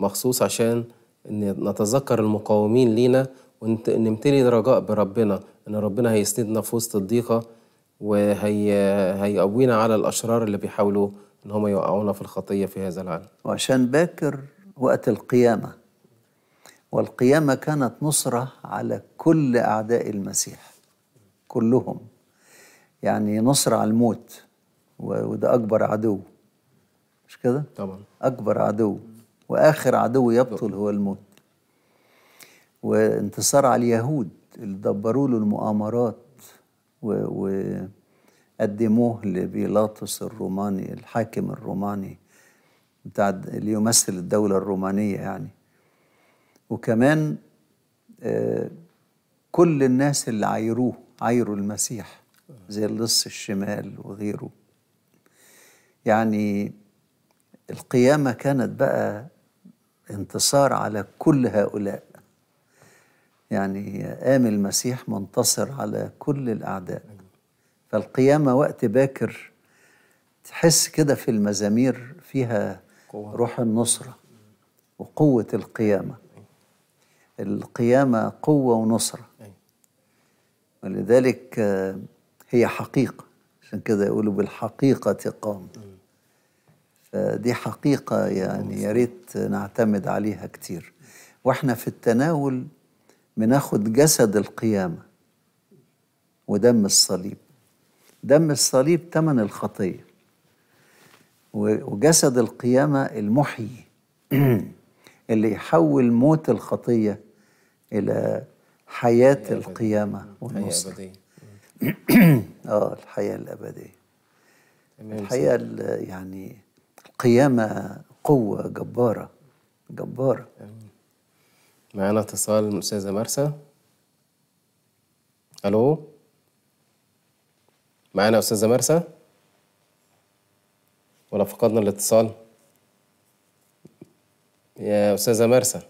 Speaker 1: مخصوص عشان نتذكر المقاومين لينا ونمتلي رجاء بربنا. إن ربنا هيسندنا في وسط الضيقة وهي هيقوينا على الأشرار اللي بيحاولوا إن هم يوقعونا في الخطية في هذا العالم.
Speaker 2: وعشان باكر وقت القيامة والقيامة كانت نصرة على كل أعداء المسيح كلهم. يعني نصرة على الموت وده أكبر عدو. مش كده؟
Speaker 1: طبعا.
Speaker 2: أكبر عدو. وآخر عدو يبطل هو الموت. وانتصار على اليهود. اللي دبروا له المؤامرات وقدموه لبيلاطس الروماني الحاكم الروماني بتاع اللي يمثل الدولة الرومانية يعني. وكمان آه، كل الناس اللي عايروه عايروا المسيح زي اللص الشمال وغيره. يعني القيامة كانت بقى انتصار على كل هؤلاء. يعني قام المسيح منتصر على كل الأعداء. فالقيامة وقت باكر تحس كده في المزامير فيها روح النصرة وقوة القيامة. القيامة قوة ونصرة. ولذلك آه، هي حقيقة. عشان كده يقولوا بالحقيقة قام. فدي حقيقة يعني يا ريت نعتمد عليها كتير. وإحنا في التناول بناخد جسد القيامة ودم الصليب. دم الصليب تمن الخطية وجسد القيامة المحيي اللي يحول موت الخطية إلى حياة القيامة والنصر
Speaker 1: أبدية.
Speaker 2: آه الحياة الأبدية. الحقيقة ال- يعني القيامة قوة جبارة جبارة.
Speaker 1: معانا اتصال من أستاذة مرسى. ألو؟ معانا أستاذة مرسى؟ ولا فقدنا الاتصال. يا أستاذة مرسى.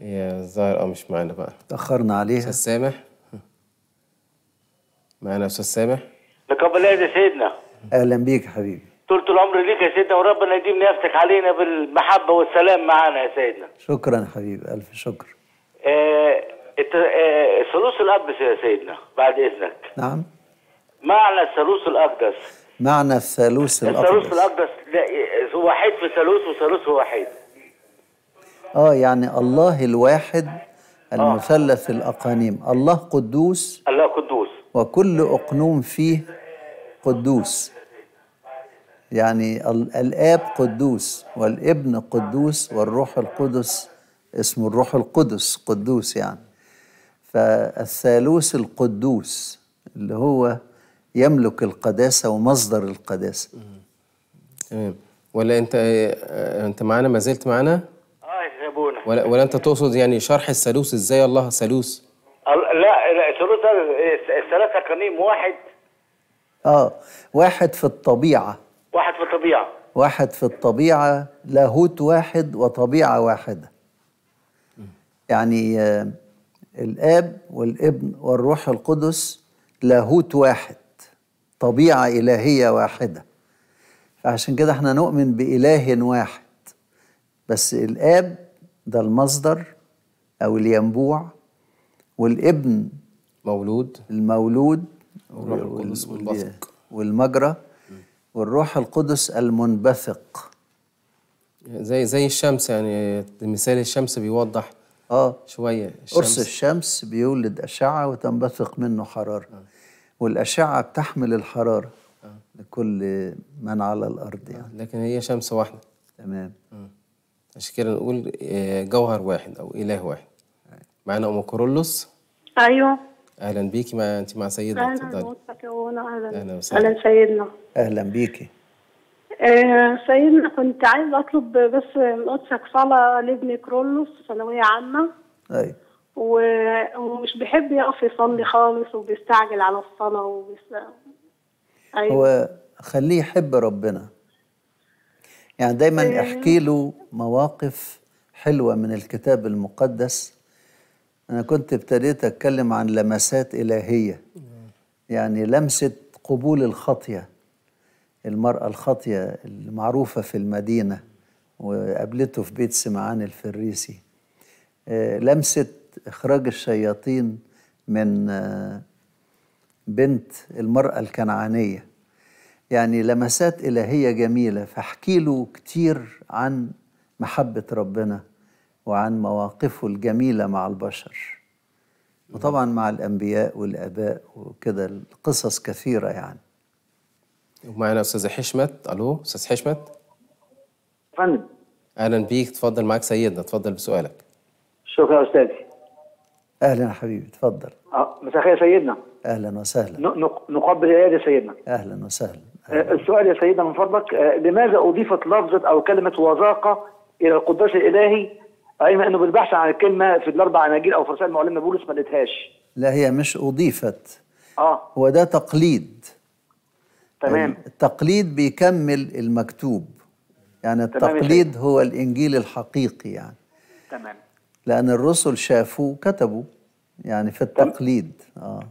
Speaker 1: يا ظاهر آه مش معانا بقى.
Speaker 2: تأخرنا عليها.
Speaker 1: أستاذ سامح؟ معانا أستاذ سامح؟
Speaker 6: لقبل يا سيدنا.
Speaker 2: أهلا بيك حبيبي.
Speaker 6: طولة العمر ليك يا سيدنا وربنا يديم نفسك علينا بالمحبة والسلام معانا يا سيدنا.
Speaker 2: شكرا حبيبي ألف شكر.
Speaker 6: آه آه، الثالوث الأقدس يا سيدنا بعد إذنك.
Speaker 2: نعم.
Speaker 6: معنى الثالوث الأقدس.
Speaker 2: معنى الثالوث
Speaker 6: الثالوث
Speaker 2: الأقدس.
Speaker 6: الأقدس لا، هو وحيد في ثالوث وثالوث وحيد
Speaker 2: آه يعني الله الواحد المثلث الأقانيم. الله قدوس.
Speaker 6: الله قدوس.
Speaker 2: وكل أقنوم فيه قدوس. يعني ال- الآب قدوس والابن قدوس والروح القدس اسمه الروح القدس قدوس يعني. فالثالوث القدوس اللي هو يملك القداسة ومصدر القداسة.
Speaker 1: تمام. ولا أنت آه، أنت معانا؟ ما زلت معانا؟
Speaker 6: آه يا ابونا
Speaker 1: ولا ولا أنت تقصد يعني شرح الثالوث إزاي؟ الله ثالوث.
Speaker 6: ال- لا لا، الثالوث ده الثلاثة قنيم واحد.
Speaker 2: آه واحد في الطبيعة.
Speaker 6: واحد في الطبيعة.
Speaker 2: واحد في الطبيعة لاهوت واحد وطبيعة واحدة. يعني آه، الآب والابن والروح القدس لاهوت واحد طبيعة إلهية واحدة. فعشان كده إحنا نؤمن بإله واحد. بس الآب ده المصدر أو الينبوع والابن
Speaker 1: مولود.
Speaker 2: المولود
Speaker 1: والروح القدس.
Speaker 2: والمجرى. والروح القدس المنبثق.
Speaker 1: زي زي الشمس يعني مثال الشمس بيوضح
Speaker 2: آه.
Speaker 1: شوية.
Speaker 2: قرص الشمس. بيولد أشعة وتنبثق منه حرارة. والأشعة بتحمل الحرارة لكل من على الأرض يعني.
Speaker 1: لكن هي شمس واحدة.
Speaker 2: تمام.
Speaker 1: عشان كده نقول آه، جوهر واحد أو إله واحد. معانا أم كورولوس
Speaker 7: أيوه.
Speaker 1: أهلا بيكي مع أنت مع سيدنا
Speaker 7: أهلا
Speaker 1: اتفضلي. أهلا.
Speaker 7: أهلا
Speaker 1: وسهلا.
Speaker 7: أهلا سيدنا.
Speaker 2: أهلا بيكي.
Speaker 7: آه سيدنا كنت عايز أطلب بس من قدسك صلاة لابني كرولوس ثانوية عامة.
Speaker 2: أيوة
Speaker 7: و- ومش بيحب يقف يصلي خالص وبيستعجل على الصلاة وبيس... أيوه
Speaker 2: هو خليه يحب ربنا. يعني دايما أحكي له مواقف حلوة من الكتاب المقدس. أنا كنت ابتديت أتكلم عن لمسات إلهية. يعني لمسة قبول الخطية. المرأة الخاطية المعروفة في المدينة وقابلته في بيت سمعان الفريسي. آه، لمسة إخراج الشياطين من آه، بنت المرأة الكنعانية. يعني لمسات إلهية جميلة. فاحكي له كتير عن محبة ربنا. وعن مواقفه الجميلة مع البشر. وطبعا مع الأنبياء والآباء وكده القصص كثيرة يعني.
Speaker 1: ومعانا أستاذة حشمت. ألو أستاذ حشمت؟
Speaker 8: فندم
Speaker 1: أهلا بيك. اتفضل معاك سيدنا. اتفضل بسؤالك.
Speaker 8: شكرا يا أستاذي.
Speaker 2: أهلا حبيبي. اتفضل
Speaker 8: آه، مساء الخير يا سيدنا.
Speaker 2: أهلا وسهلا.
Speaker 8: نقبل يا سيدنا.
Speaker 2: أهلا وسهلا.
Speaker 8: آه، السؤال يا سيدنا من فضلك آه، لماذا أضيفت لفظة أو كلمة وثاقه إلى القداس الإلهي علما إنه بالبحث عن الكلمة في الأربع اناجيل أو في رسائل معلمنا بولس ما لقيتهاش.
Speaker 2: لا هي مش أضيفت.
Speaker 8: آه.
Speaker 2: هو ده تقليد.
Speaker 8: تمام.
Speaker 2: التقليد بيكمل المكتوب. يعني التقليد هو الإنجيل الحقيقي يعني.
Speaker 8: تمام.
Speaker 2: لأن الرسل شافوا كتبوا يعني في التقليد. آه.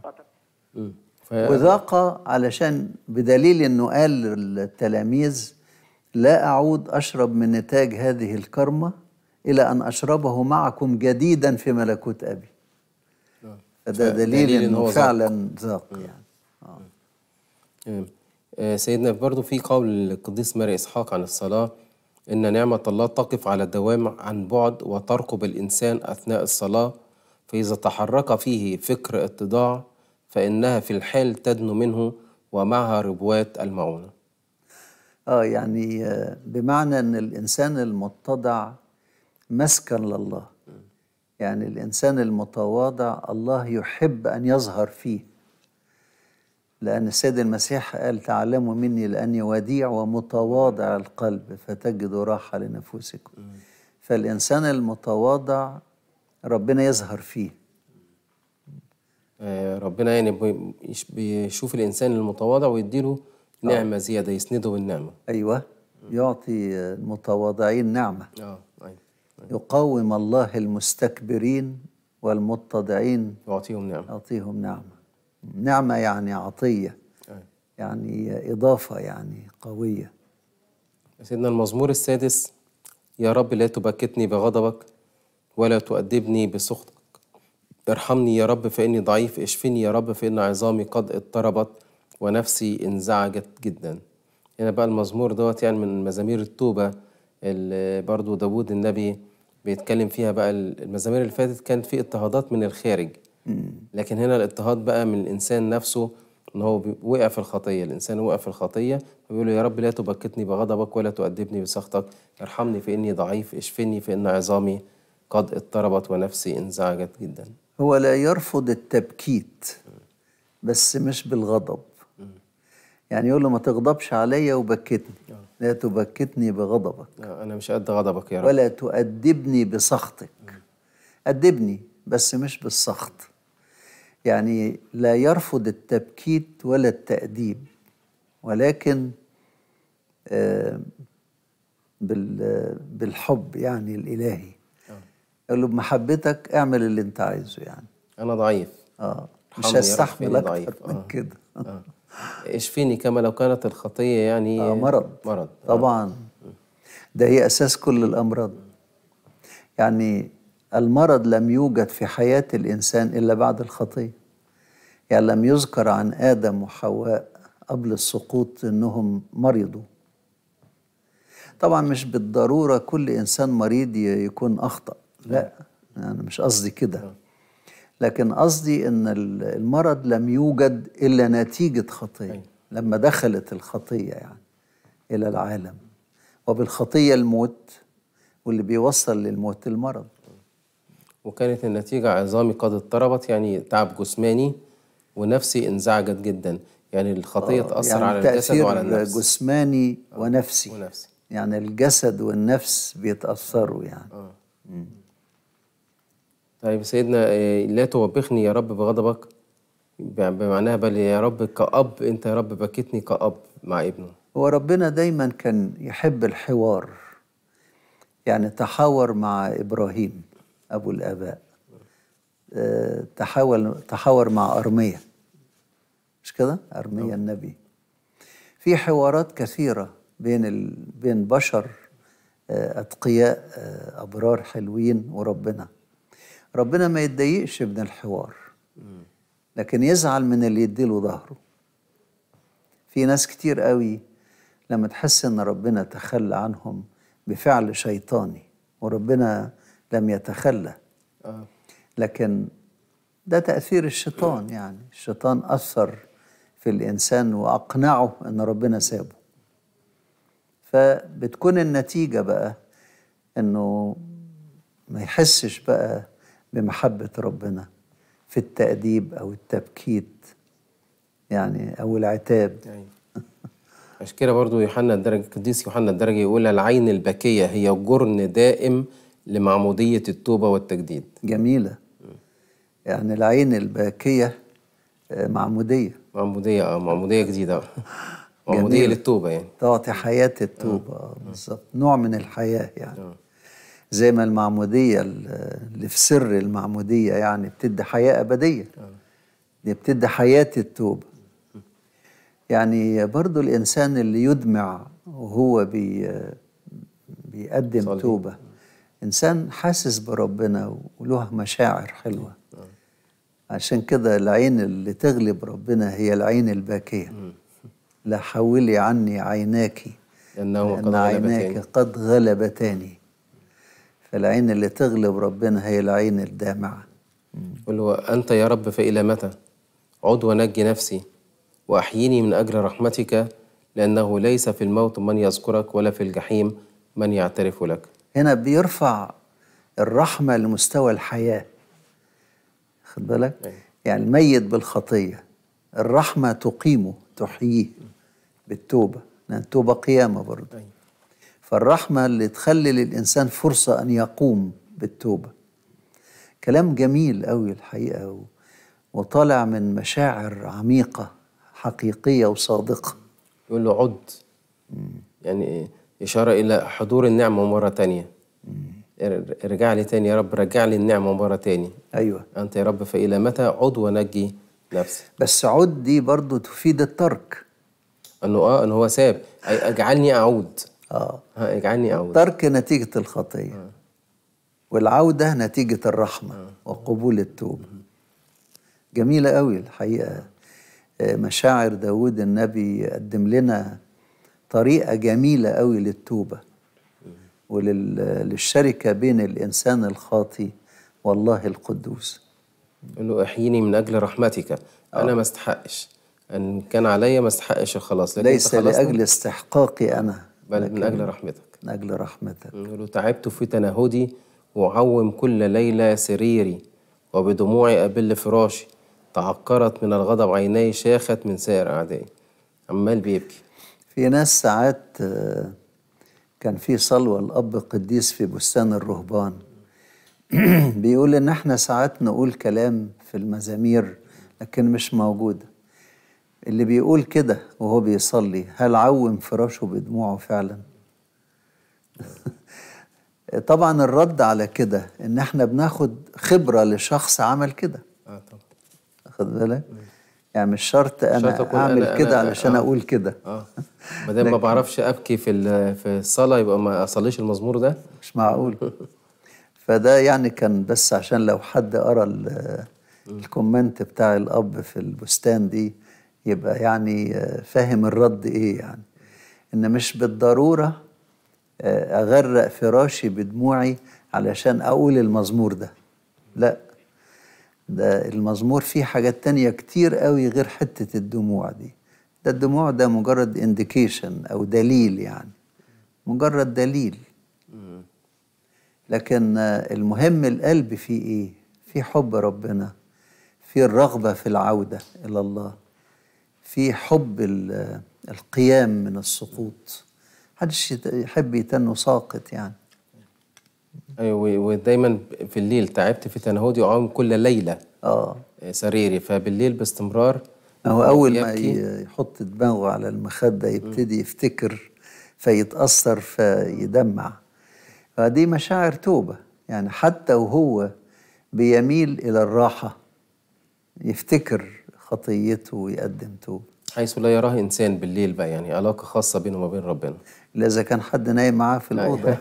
Speaker 1: مم. ف...
Speaker 2: وذاق علشان بدليل إنه قال للتلاميذ لا أعود أشرب من نتاج هذه الكرمة إلى أن أشربه معكم جديدا في ملكوت أبي. فده دليل
Speaker 1: إن هو
Speaker 2: انه
Speaker 1: ذاق.
Speaker 2: فعلا ذاق يعني.
Speaker 1: تمام. آه، سيدنا برضو في قول القديس ماري إسحاق عن الصلاة إن نعمة الله تقف على الدوام عن بعد وترقب الإنسان أثناء الصلاة فإذا تحرك فيه فكر اتضاع فإنها في الحال تدنو منه ومعها ربوات المعونة.
Speaker 2: آه يعني آه، بمعنى إن الإنسان المتضع مسكن لله. يعني الإنسان المتواضع الله يحب أن يظهر فيه. لأن السيد المسيح قال تعلموا مني لأني وديع ومتواضع القلب فتجدوا راحة لنفوسكم. فالإنسان المتواضع ربنا يظهر فيه.
Speaker 1: آه، ربنا يعني بي- يش- بيشوف الإنسان المتواضع ويديله نعمة زيادة يسنده بالنعمة.
Speaker 2: أيوة. يعطي المتواضعين نعمة.
Speaker 1: أيوة
Speaker 2: يقاوم الله المستكبرين والمتضعين.
Speaker 1: يعطيهم نعمة.
Speaker 2: يعطيهم نعمة. نعمة يعني عطية. يعني إضافة يعني قوية.
Speaker 1: سيدنا المزمور السادس يا رب لا تبكتني بغضبك ولا تؤدبني بسخطك. ارحمني يا رب فإني ضعيف اشفني يا رب فإن عظامي قد اضطربت ونفسي انزعجت جدا. هنا بقى المزمور دوت يعني من مزامير التوبة اللي برضو داود النبي بيتكلم فيها بقى المزامير اللي فاتت كانت في اضطهادات من الخارج. لكن هنا الاضطهاد بقى من الإنسان نفسه إن هو وقع في الخطية. الإنسان وقع في الخطية فبيقول له يا رب لا تبكتني بغضبك ولا تؤدبني بسخطك. ارحمني فإني ضعيف اشفني فإن عظامي قد اضطربت ونفسي انزعجت جدا.
Speaker 2: هو لا يرفض التبكيت بس مش بالغضب. يعني يقول له ما تغضبش عليا وبكتني. لا تبكتني بغضبك.
Speaker 1: أنا مش قد غضبك يا رب.
Speaker 2: ولا تؤدبني بسخطك. أدبني بس مش بالسخط. يعني لا يرفض التبكيت ولا التأديب. ولكن آه، بال- بالحب يعني الإلهي. قال له بمحبتك اعمل اللي انت عايزه يعني.
Speaker 1: أنا ضعيف. ارحمني
Speaker 2: مش هستحمل
Speaker 1: ضعيف.
Speaker 2: من
Speaker 1: آه.
Speaker 2: كده.
Speaker 1: آه. اشفيني كما لو كانت الخطية يعني
Speaker 2: آه مرض.
Speaker 1: مرض.
Speaker 2: طبعا. ده هي أساس كل الأمراض. يعني المرض لم يوجد في حياة الإنسان إلا بعد الخطية. يعني لم يذكر عن آدم وحواء قبل السقوط إنهم مرضوا. طبعا مش بالضرورة كل إنسان مريض يكون أخطأ. لا أنا مش قصدي كده. لكن قصدي إن ال- المرض لم يوجد إلا نتيجة خطية لما دخلت الخطية يعني إلى العالم. وبالخطية الموت واللي بيوصل للموت المرض.
Speaker 1: وكانت النتيجة عظامي قد اضطربت يعني تعب جسماني ونفسي انزعجت جدا. يعني الخطية تأثر
Speaker 2: يعني
Speaker 1: على الجسد وعلى النفس.
Speaker 2: جسماني ونفسي.
Speaker 1: ونفسي.
Speaker 2: يعني الجسد والنفس بيتأثروا يعني.
Speaker 1: طيب سيدنا آه، لا توبخني يا رب بغضبك. بمعناها بل يا رب كأب أنت يا رب بكتني كأب مع ابنه.
Speaker 2: هو ربنا دايما كان يحب الحوار يعني تحاور مع إبراهيم أبو الآباء آه، تحاول تحاور مع أرمية. مش كده؟ أرمية النبي. في حوارات كثيرة بين ال... بين بشر آه، أتقياء أبرار حلوين وربنا. ربنا ما يتضايقش من الحوار. لكن يزعل من اللي يديله ظهره. في ناس كتير قوي لما تحس إن ربنا تخلى عنهم بفعل شيطاني وربنا لم يتخلى.
Speaker 1: آه.
Speaker 2: لكن ده تأثير الشيطان يعني. الشيطان أثر في الإنسان وأقنعه أن ربنا سابه. فبتكون النتيجة بقى أنه ما يحسش بقى بمحبة ربنا في التأديب أو التبكيت يعني أو العتاب.
Speaker 1: أيوة. عشان كده برضو يوحنا الدرجة القديس يوحنا الدرجة يقول العين البكية هي جرن دائم لمعمودية التوبة والتجديد.
Speaker 2: جميلة. يعني العين الباكية آه، معمودية.
Speaker 1: معمودية آه معمودية جديدة. معمودية. للتوبة يعني.
Speaker 2: تعطي حياة التوبة آه، بالظبط. نوع من الحياة يعني. زي ما المعمودية ال- اللي في سر المعمودية يعني بتدي حياة أبدية. دي بتدي حياة التوبة. يعني برضو الإنسان اللي يدمع وهو بي بيقدم
Speaker 1: صلي.
Speaker 2: توبة إنسان حاسس بربنا وله مشاعر حلوة. عشان كده العين اللي تغلب ربنا هي العين الباكية. لا حولي عني عيناك لأن عيناك قد غلبتاني فالعين اللي تغلب ربنا هي العين الدامعة.
Speaker 1: قل أنت يا رب فإلى متى؟ عد ونجي نفسي وأحييني من أجل رحمتك لأنه ليس في الموت من يذكرك ولا في الجحيم من يعترف لك.
Speaker 2: هنا بيرفع الرحمة لمستوى الحياة. خد بالك؟
Speaker 1: أيوة.
Speaker 2: يعني الميت بالخطية الرحمة تقيمه تحييه بالتوبة لأن التوبة قيامة برضه.
Speaker 1: أيوة.
Speaker 2: فالرحمة اللي تخلي للإنسان فرصة أن يقوم بالتوبة. كلام جميل قوي الحقيقة وطالع من مشاعر عميقة حقيقية وصادقة.
Speaker 1: يقول له عد. يعني؟ إشارة إلى حضور النعمة مرة تانية. ار- ارجع لي تاني يا رب رجع لي النعمة مرة تاني.
Speaker 2: أيوة.
Speaker 1: أنت يا رب فإلى متى عد ونجي نفسي؟
Speaker 2: بس عد دي برضو تفيد الترك.
Speaker 1: أنه آه أنه هو ساب. أي- أجعلني أعود.
Speaker 2: آه.
Speaker 1: ها اجعلني أعود.
Speaker 2: الترك نتيجة الخطية. والعودة نتيجة الرحمة وقبول التوبة. جميلة قوي الحقيقة. آه، مشاعر داود النبي يقدم لنا طريقة جميلة قوي للتوبة. وللشركة بين الإنسان الخاطي والله القدوس.
Speaker 1: يقول له أحييني من أجل رحمتك. أنا ما استحقش. أن كان عليا ما استحقش الخلاص لكن
Speaker 2: ليس لأجل استحقاقي أنا.
Speaker 1: بل من أجل رحمتك.
Speaker 2: من أجل رحمتك.
Speaker 1: يقول تعبت في تنهدي وعوم كل ليلة سريري وبدموعي أبل فراشي تعكرت من الغضب عيني شاخت من سائر أعدائي. عمال بيبكي.
Speaker 2: في ناس ساعات آه، كان في صلوة الأب قديس في بستان الرهبان. بيقول إن إحنا ساعات نقول كلام في المزامير لكن مش موجودة اللي بيقول كده وهو بيصلي هل عوم فراشه بدموعه فعلا؟ طبعا الرد على كده إن إحنا بناخد خبرة لشخص عمل كده.
Speaker 1: آه طبعا.
Speaker 2: خد بالك؟ يعني مش شرط
Speaker 1: شرط أكون
Speaker 2: أعمل
Speaker 1: أنا-
Speaker 2: كده علشان
Speaker 1: آه.
Speaker 2: أقول كده.
Speaker 1: آه. ما دام ما بعرفش أبكي في في الصلاة يبقى ما أصليش المزمور ده؟
Speaker 2: مش معقول. فده يعني كان بس عشان لو حد قرأ ال- الكومنت بتاع الأب في البستان دي يبقى يعني آه، فاهم الرد إيه يعني. إن مش بالضرورة آه، أغرق فراشي بدموعي علشان أقول المزمور ده. لا ده المزمور فيه حاجات تانية كتير قوي غير حتة الدموع دي. ده الدموع ده مجرد انديكيشن أو دليل يعني مجرد دليل. لكن آه، المهم القلب فيه إيه؟ في حب ربنا في الرغبة في العودة إلى الله. في حب ال- القيام من السقوط. محدش يت- يحب يتنه ساقط يعني.
Speaker 1: أيوه ودايما في الليل تعبت في تنهدي وعوم كل ليلة.
Speaker 2: آه.
Speaker 1: سريري. فبالليل باستمرار
Speaker 2: هو أول ما يحط دماغه على المخدة يبتدي يفتكر فيتأثر فيدمع. فدي مشاعر توبة. يعني حتى وهو بيميل إلى الراحة يفتكر خطيته ويقدم توبة
Speaker 1: حيث لا يراه إنسان بالليل بقى يعني علاقة خاصة بينه وما بين ربنا.
Speaker 2: إلا إذا كان حد نايم معاه في الأوضة.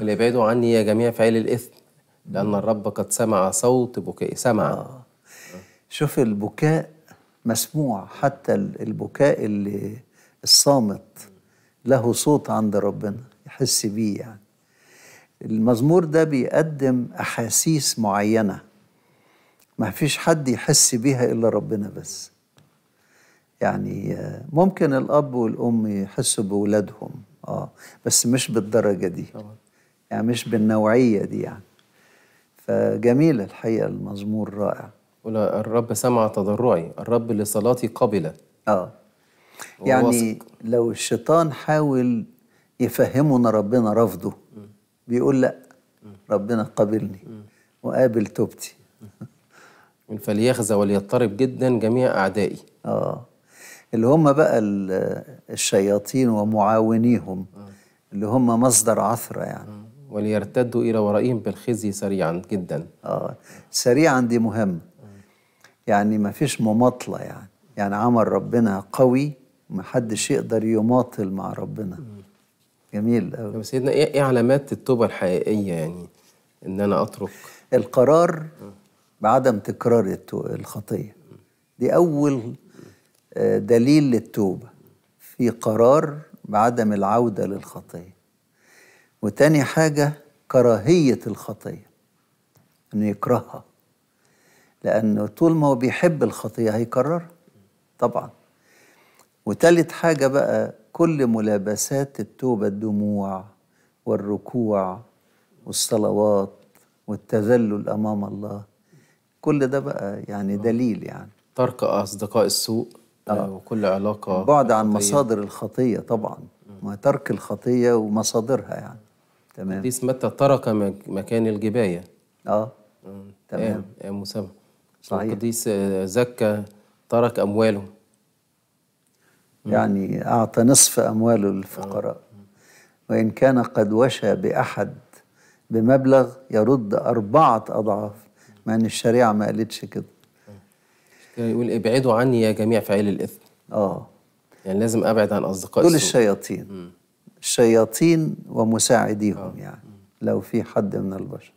Speaker 1: اللي يبعدوا عني يا جميع فعيل الإثم لأن الرب قد سمع صوت بكائي سمع.
Speaker 2: شوف البكاء مسموع حتى ال- البكاء اللي الصامت له صوت عند ربنا يحس بيه يعني. المزمور ده بيقدم أحاسيس معينة. ما فيش حد يحس بيها إلا ربنا بس. يعني آه، ممكن الأب والأم يحسوا بأولادهم آه بس مش بالدرجة دي. يعني مش بالنوعية دي يعني. فجميل الحقيقة المزمور رائع.
Speaker 1: الرب سمع تضرعي الرب لصلاتي قبل هو
Speaker 2: يعني. لو الشيطان حاول يفهمنا ربنا رفضه بيقول لأ ربنا قابلني وقابل توبتي.
Speaker 1: فليخزى وليضطرب جدا جميع أعدائي.
Speaker 2: آه. اللي هم بقى ال- الشياطين ومعاونيهم. اللي هم مصدر عثرة يعني.
Speaker 1: وليرتدوا إلى ورائهم بالخزي سريعا جدا.
Speaker 2: آه. سريعا دي مهمة يعني ما فيش مماطلة يعني. يعني عمل ربنا قوي محدش يقدر يماطل مع ربنا. جميل أوي.
Speaker 1: طب سيدنا إيه إيه علامات التوبة الحقيقية يعني إن أنا أترك؟
Speaker 2: القرار بعدم تكرار الخطية. دي أول آه، دليل للتوبة. في قرار بعدم العودة للخطية. وتاني حاجة كراهية الخطية. إنه يكرهها. لأنه طول ما هو بيحب الخطية هيكررها. طبعا. وتالت حاجة بقى كل ملابسات التوبة الدموع والركوع والصلوات والتذلل أمام الله كل ده بقى يعني دليل يعني.
Speaker 1: ترك أصدقاء السوء آه. وكل علاقة
Speaker 2: بعد عن
Speaker 1: خطية.
Speaker 2: مصادر الخطية طبعا. ما ترك الخطية ومصادرها يعني. تمام.
Speaker 1: قديس متى ترك مك- مكان الجباية.
Speaker 2: آه. تمام.
Speaker 1: أيام أيام مسامة
Speaker 2: صحيح.
Speaker 1: القديس آه، زكا ترك أمواله
Speaker 2: يعني أعطى نصف أمواله للفقراء. وإن كان قد وشى بأحد بمبلغ يرد أربعة أضعاف. مع أن الشريعة ما قالتش كده.
Speaker 1: يقول ابعدوا عني يا جميع فاعلي الإثم.
Speaker 2: آه.
Speaker 1: يعني لازم أبعد عن أصدقاء
Speaker 2: دول الشياطين. الشياطين ومساعديهم يعني لو في حد من البشر.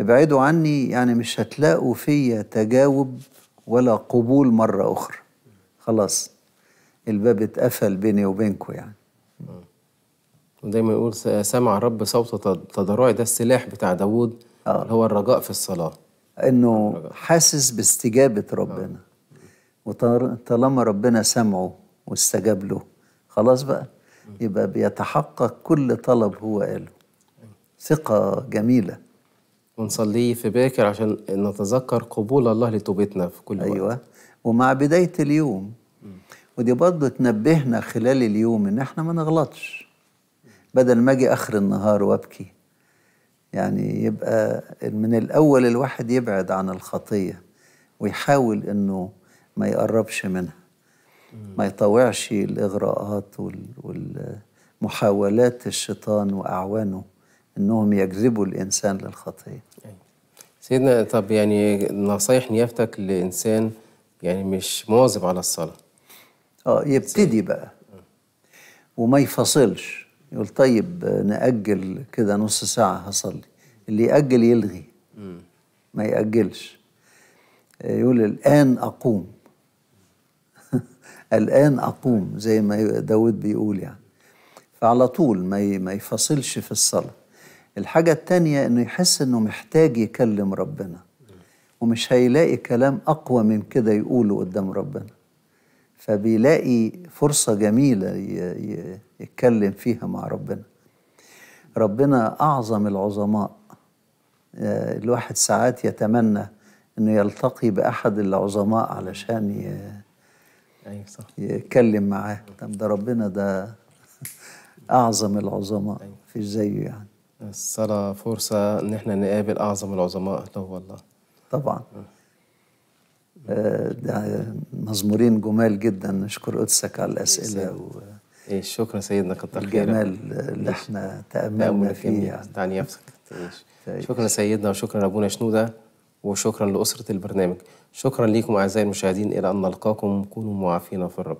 Speaker 2: ابعدوا عني يعني مش هتلاقوا فيا تجاوب ولا قبول مرة أخرى. خلاص الباب اتقفل بيني وبينكم يعني.
Speaker 1: ودايما يقول سمع الرب صوت تض- تضرعي ده السلاح بتاع داوود
Speaker 2: آه.
Speaker 1: هو الرجاء في الصلاة.
Speaker 2: إنه حاسس باستجابة ربنا. وطالما ربنا سمعه واستجاب له. خلاص بقى. يبقى بيتحقق كل طلب هو قاله. ثقة جميلة.
Speaker 1: ونصلي في باكر عشان نتذكر قبول الله لتوبتنا في كل وقت.
Speaker 2: أيوه ومع بداية اليوم. ودي برضه تنبهنا خلال اليوم إن إحنا ما نغلطش. بدل ما أجي آخر النهار وأبكي. يعني يبقى من الأول الواحد يبعد عن الخطية ويحاول إنه ما يقربش منها ما يطوعش الإغراءات وال- والمحاولات الشيطان وأعوانه إنهم يجذبوا الإنسان للخطية.
Speaker 1: سيدنا طب يعني نصايح نيافتك لإنسان يعني مش مواظب على الصلاة؟
Speaker 2: آه يبتدي بقى. وما يفصلش. يقول طيب نأجل كده نص ساعة هصلي. اللي يأجل يلغي ما يأجلش. يقول الآن أقوم. الآن أقوم زي ما داود بيقول يعني. فعلى طول ما ما يفصلش في الصلاة. الحاجة التانية إنه يحس إنه محتاج يكلم ربنا. ومش هيلاقي كلام أقوى من كده يقوله قدام ربنا. فبيلاقي فرصة جميلة يتكلم فيها مع ربنا. ربنا أعظم العظماء. آه، الواحد ساعات يتمنى إنه يلتقي بأحد العظماء علشان ي-
Speaker 1: أيوة صح.
Speaker 2: يتكلم معاه. طب ده ربنا ده أعظم العظماء مفيش زيه يعني.
Speaker 1: الصلاة فرصة إن إحنا نقابل أعظم العظماء. اللي هو الله
Speaker 2: طبعا. آه، ده مزمورين جمال جدا. نشكر قدسك على الأسئلة
Speaker 1: إيه شكرا سيدنا كتر خيرك.
Speaker 2: والجمال اللي إحنا تأملنا
Speaker 1: تأمل
Speaker 2: فيه. يعني
Speaker 1: تعني نفسك.
Speaker 2: تعيش.
Speaker 1: شكرا سيدنا وشكرا لأبونا شنودة وشكرا لأسرة البرنامج. شكرا لكم أعزائي المشاهدين. إلى أن نلقاكم. كونوا معافين في الرب.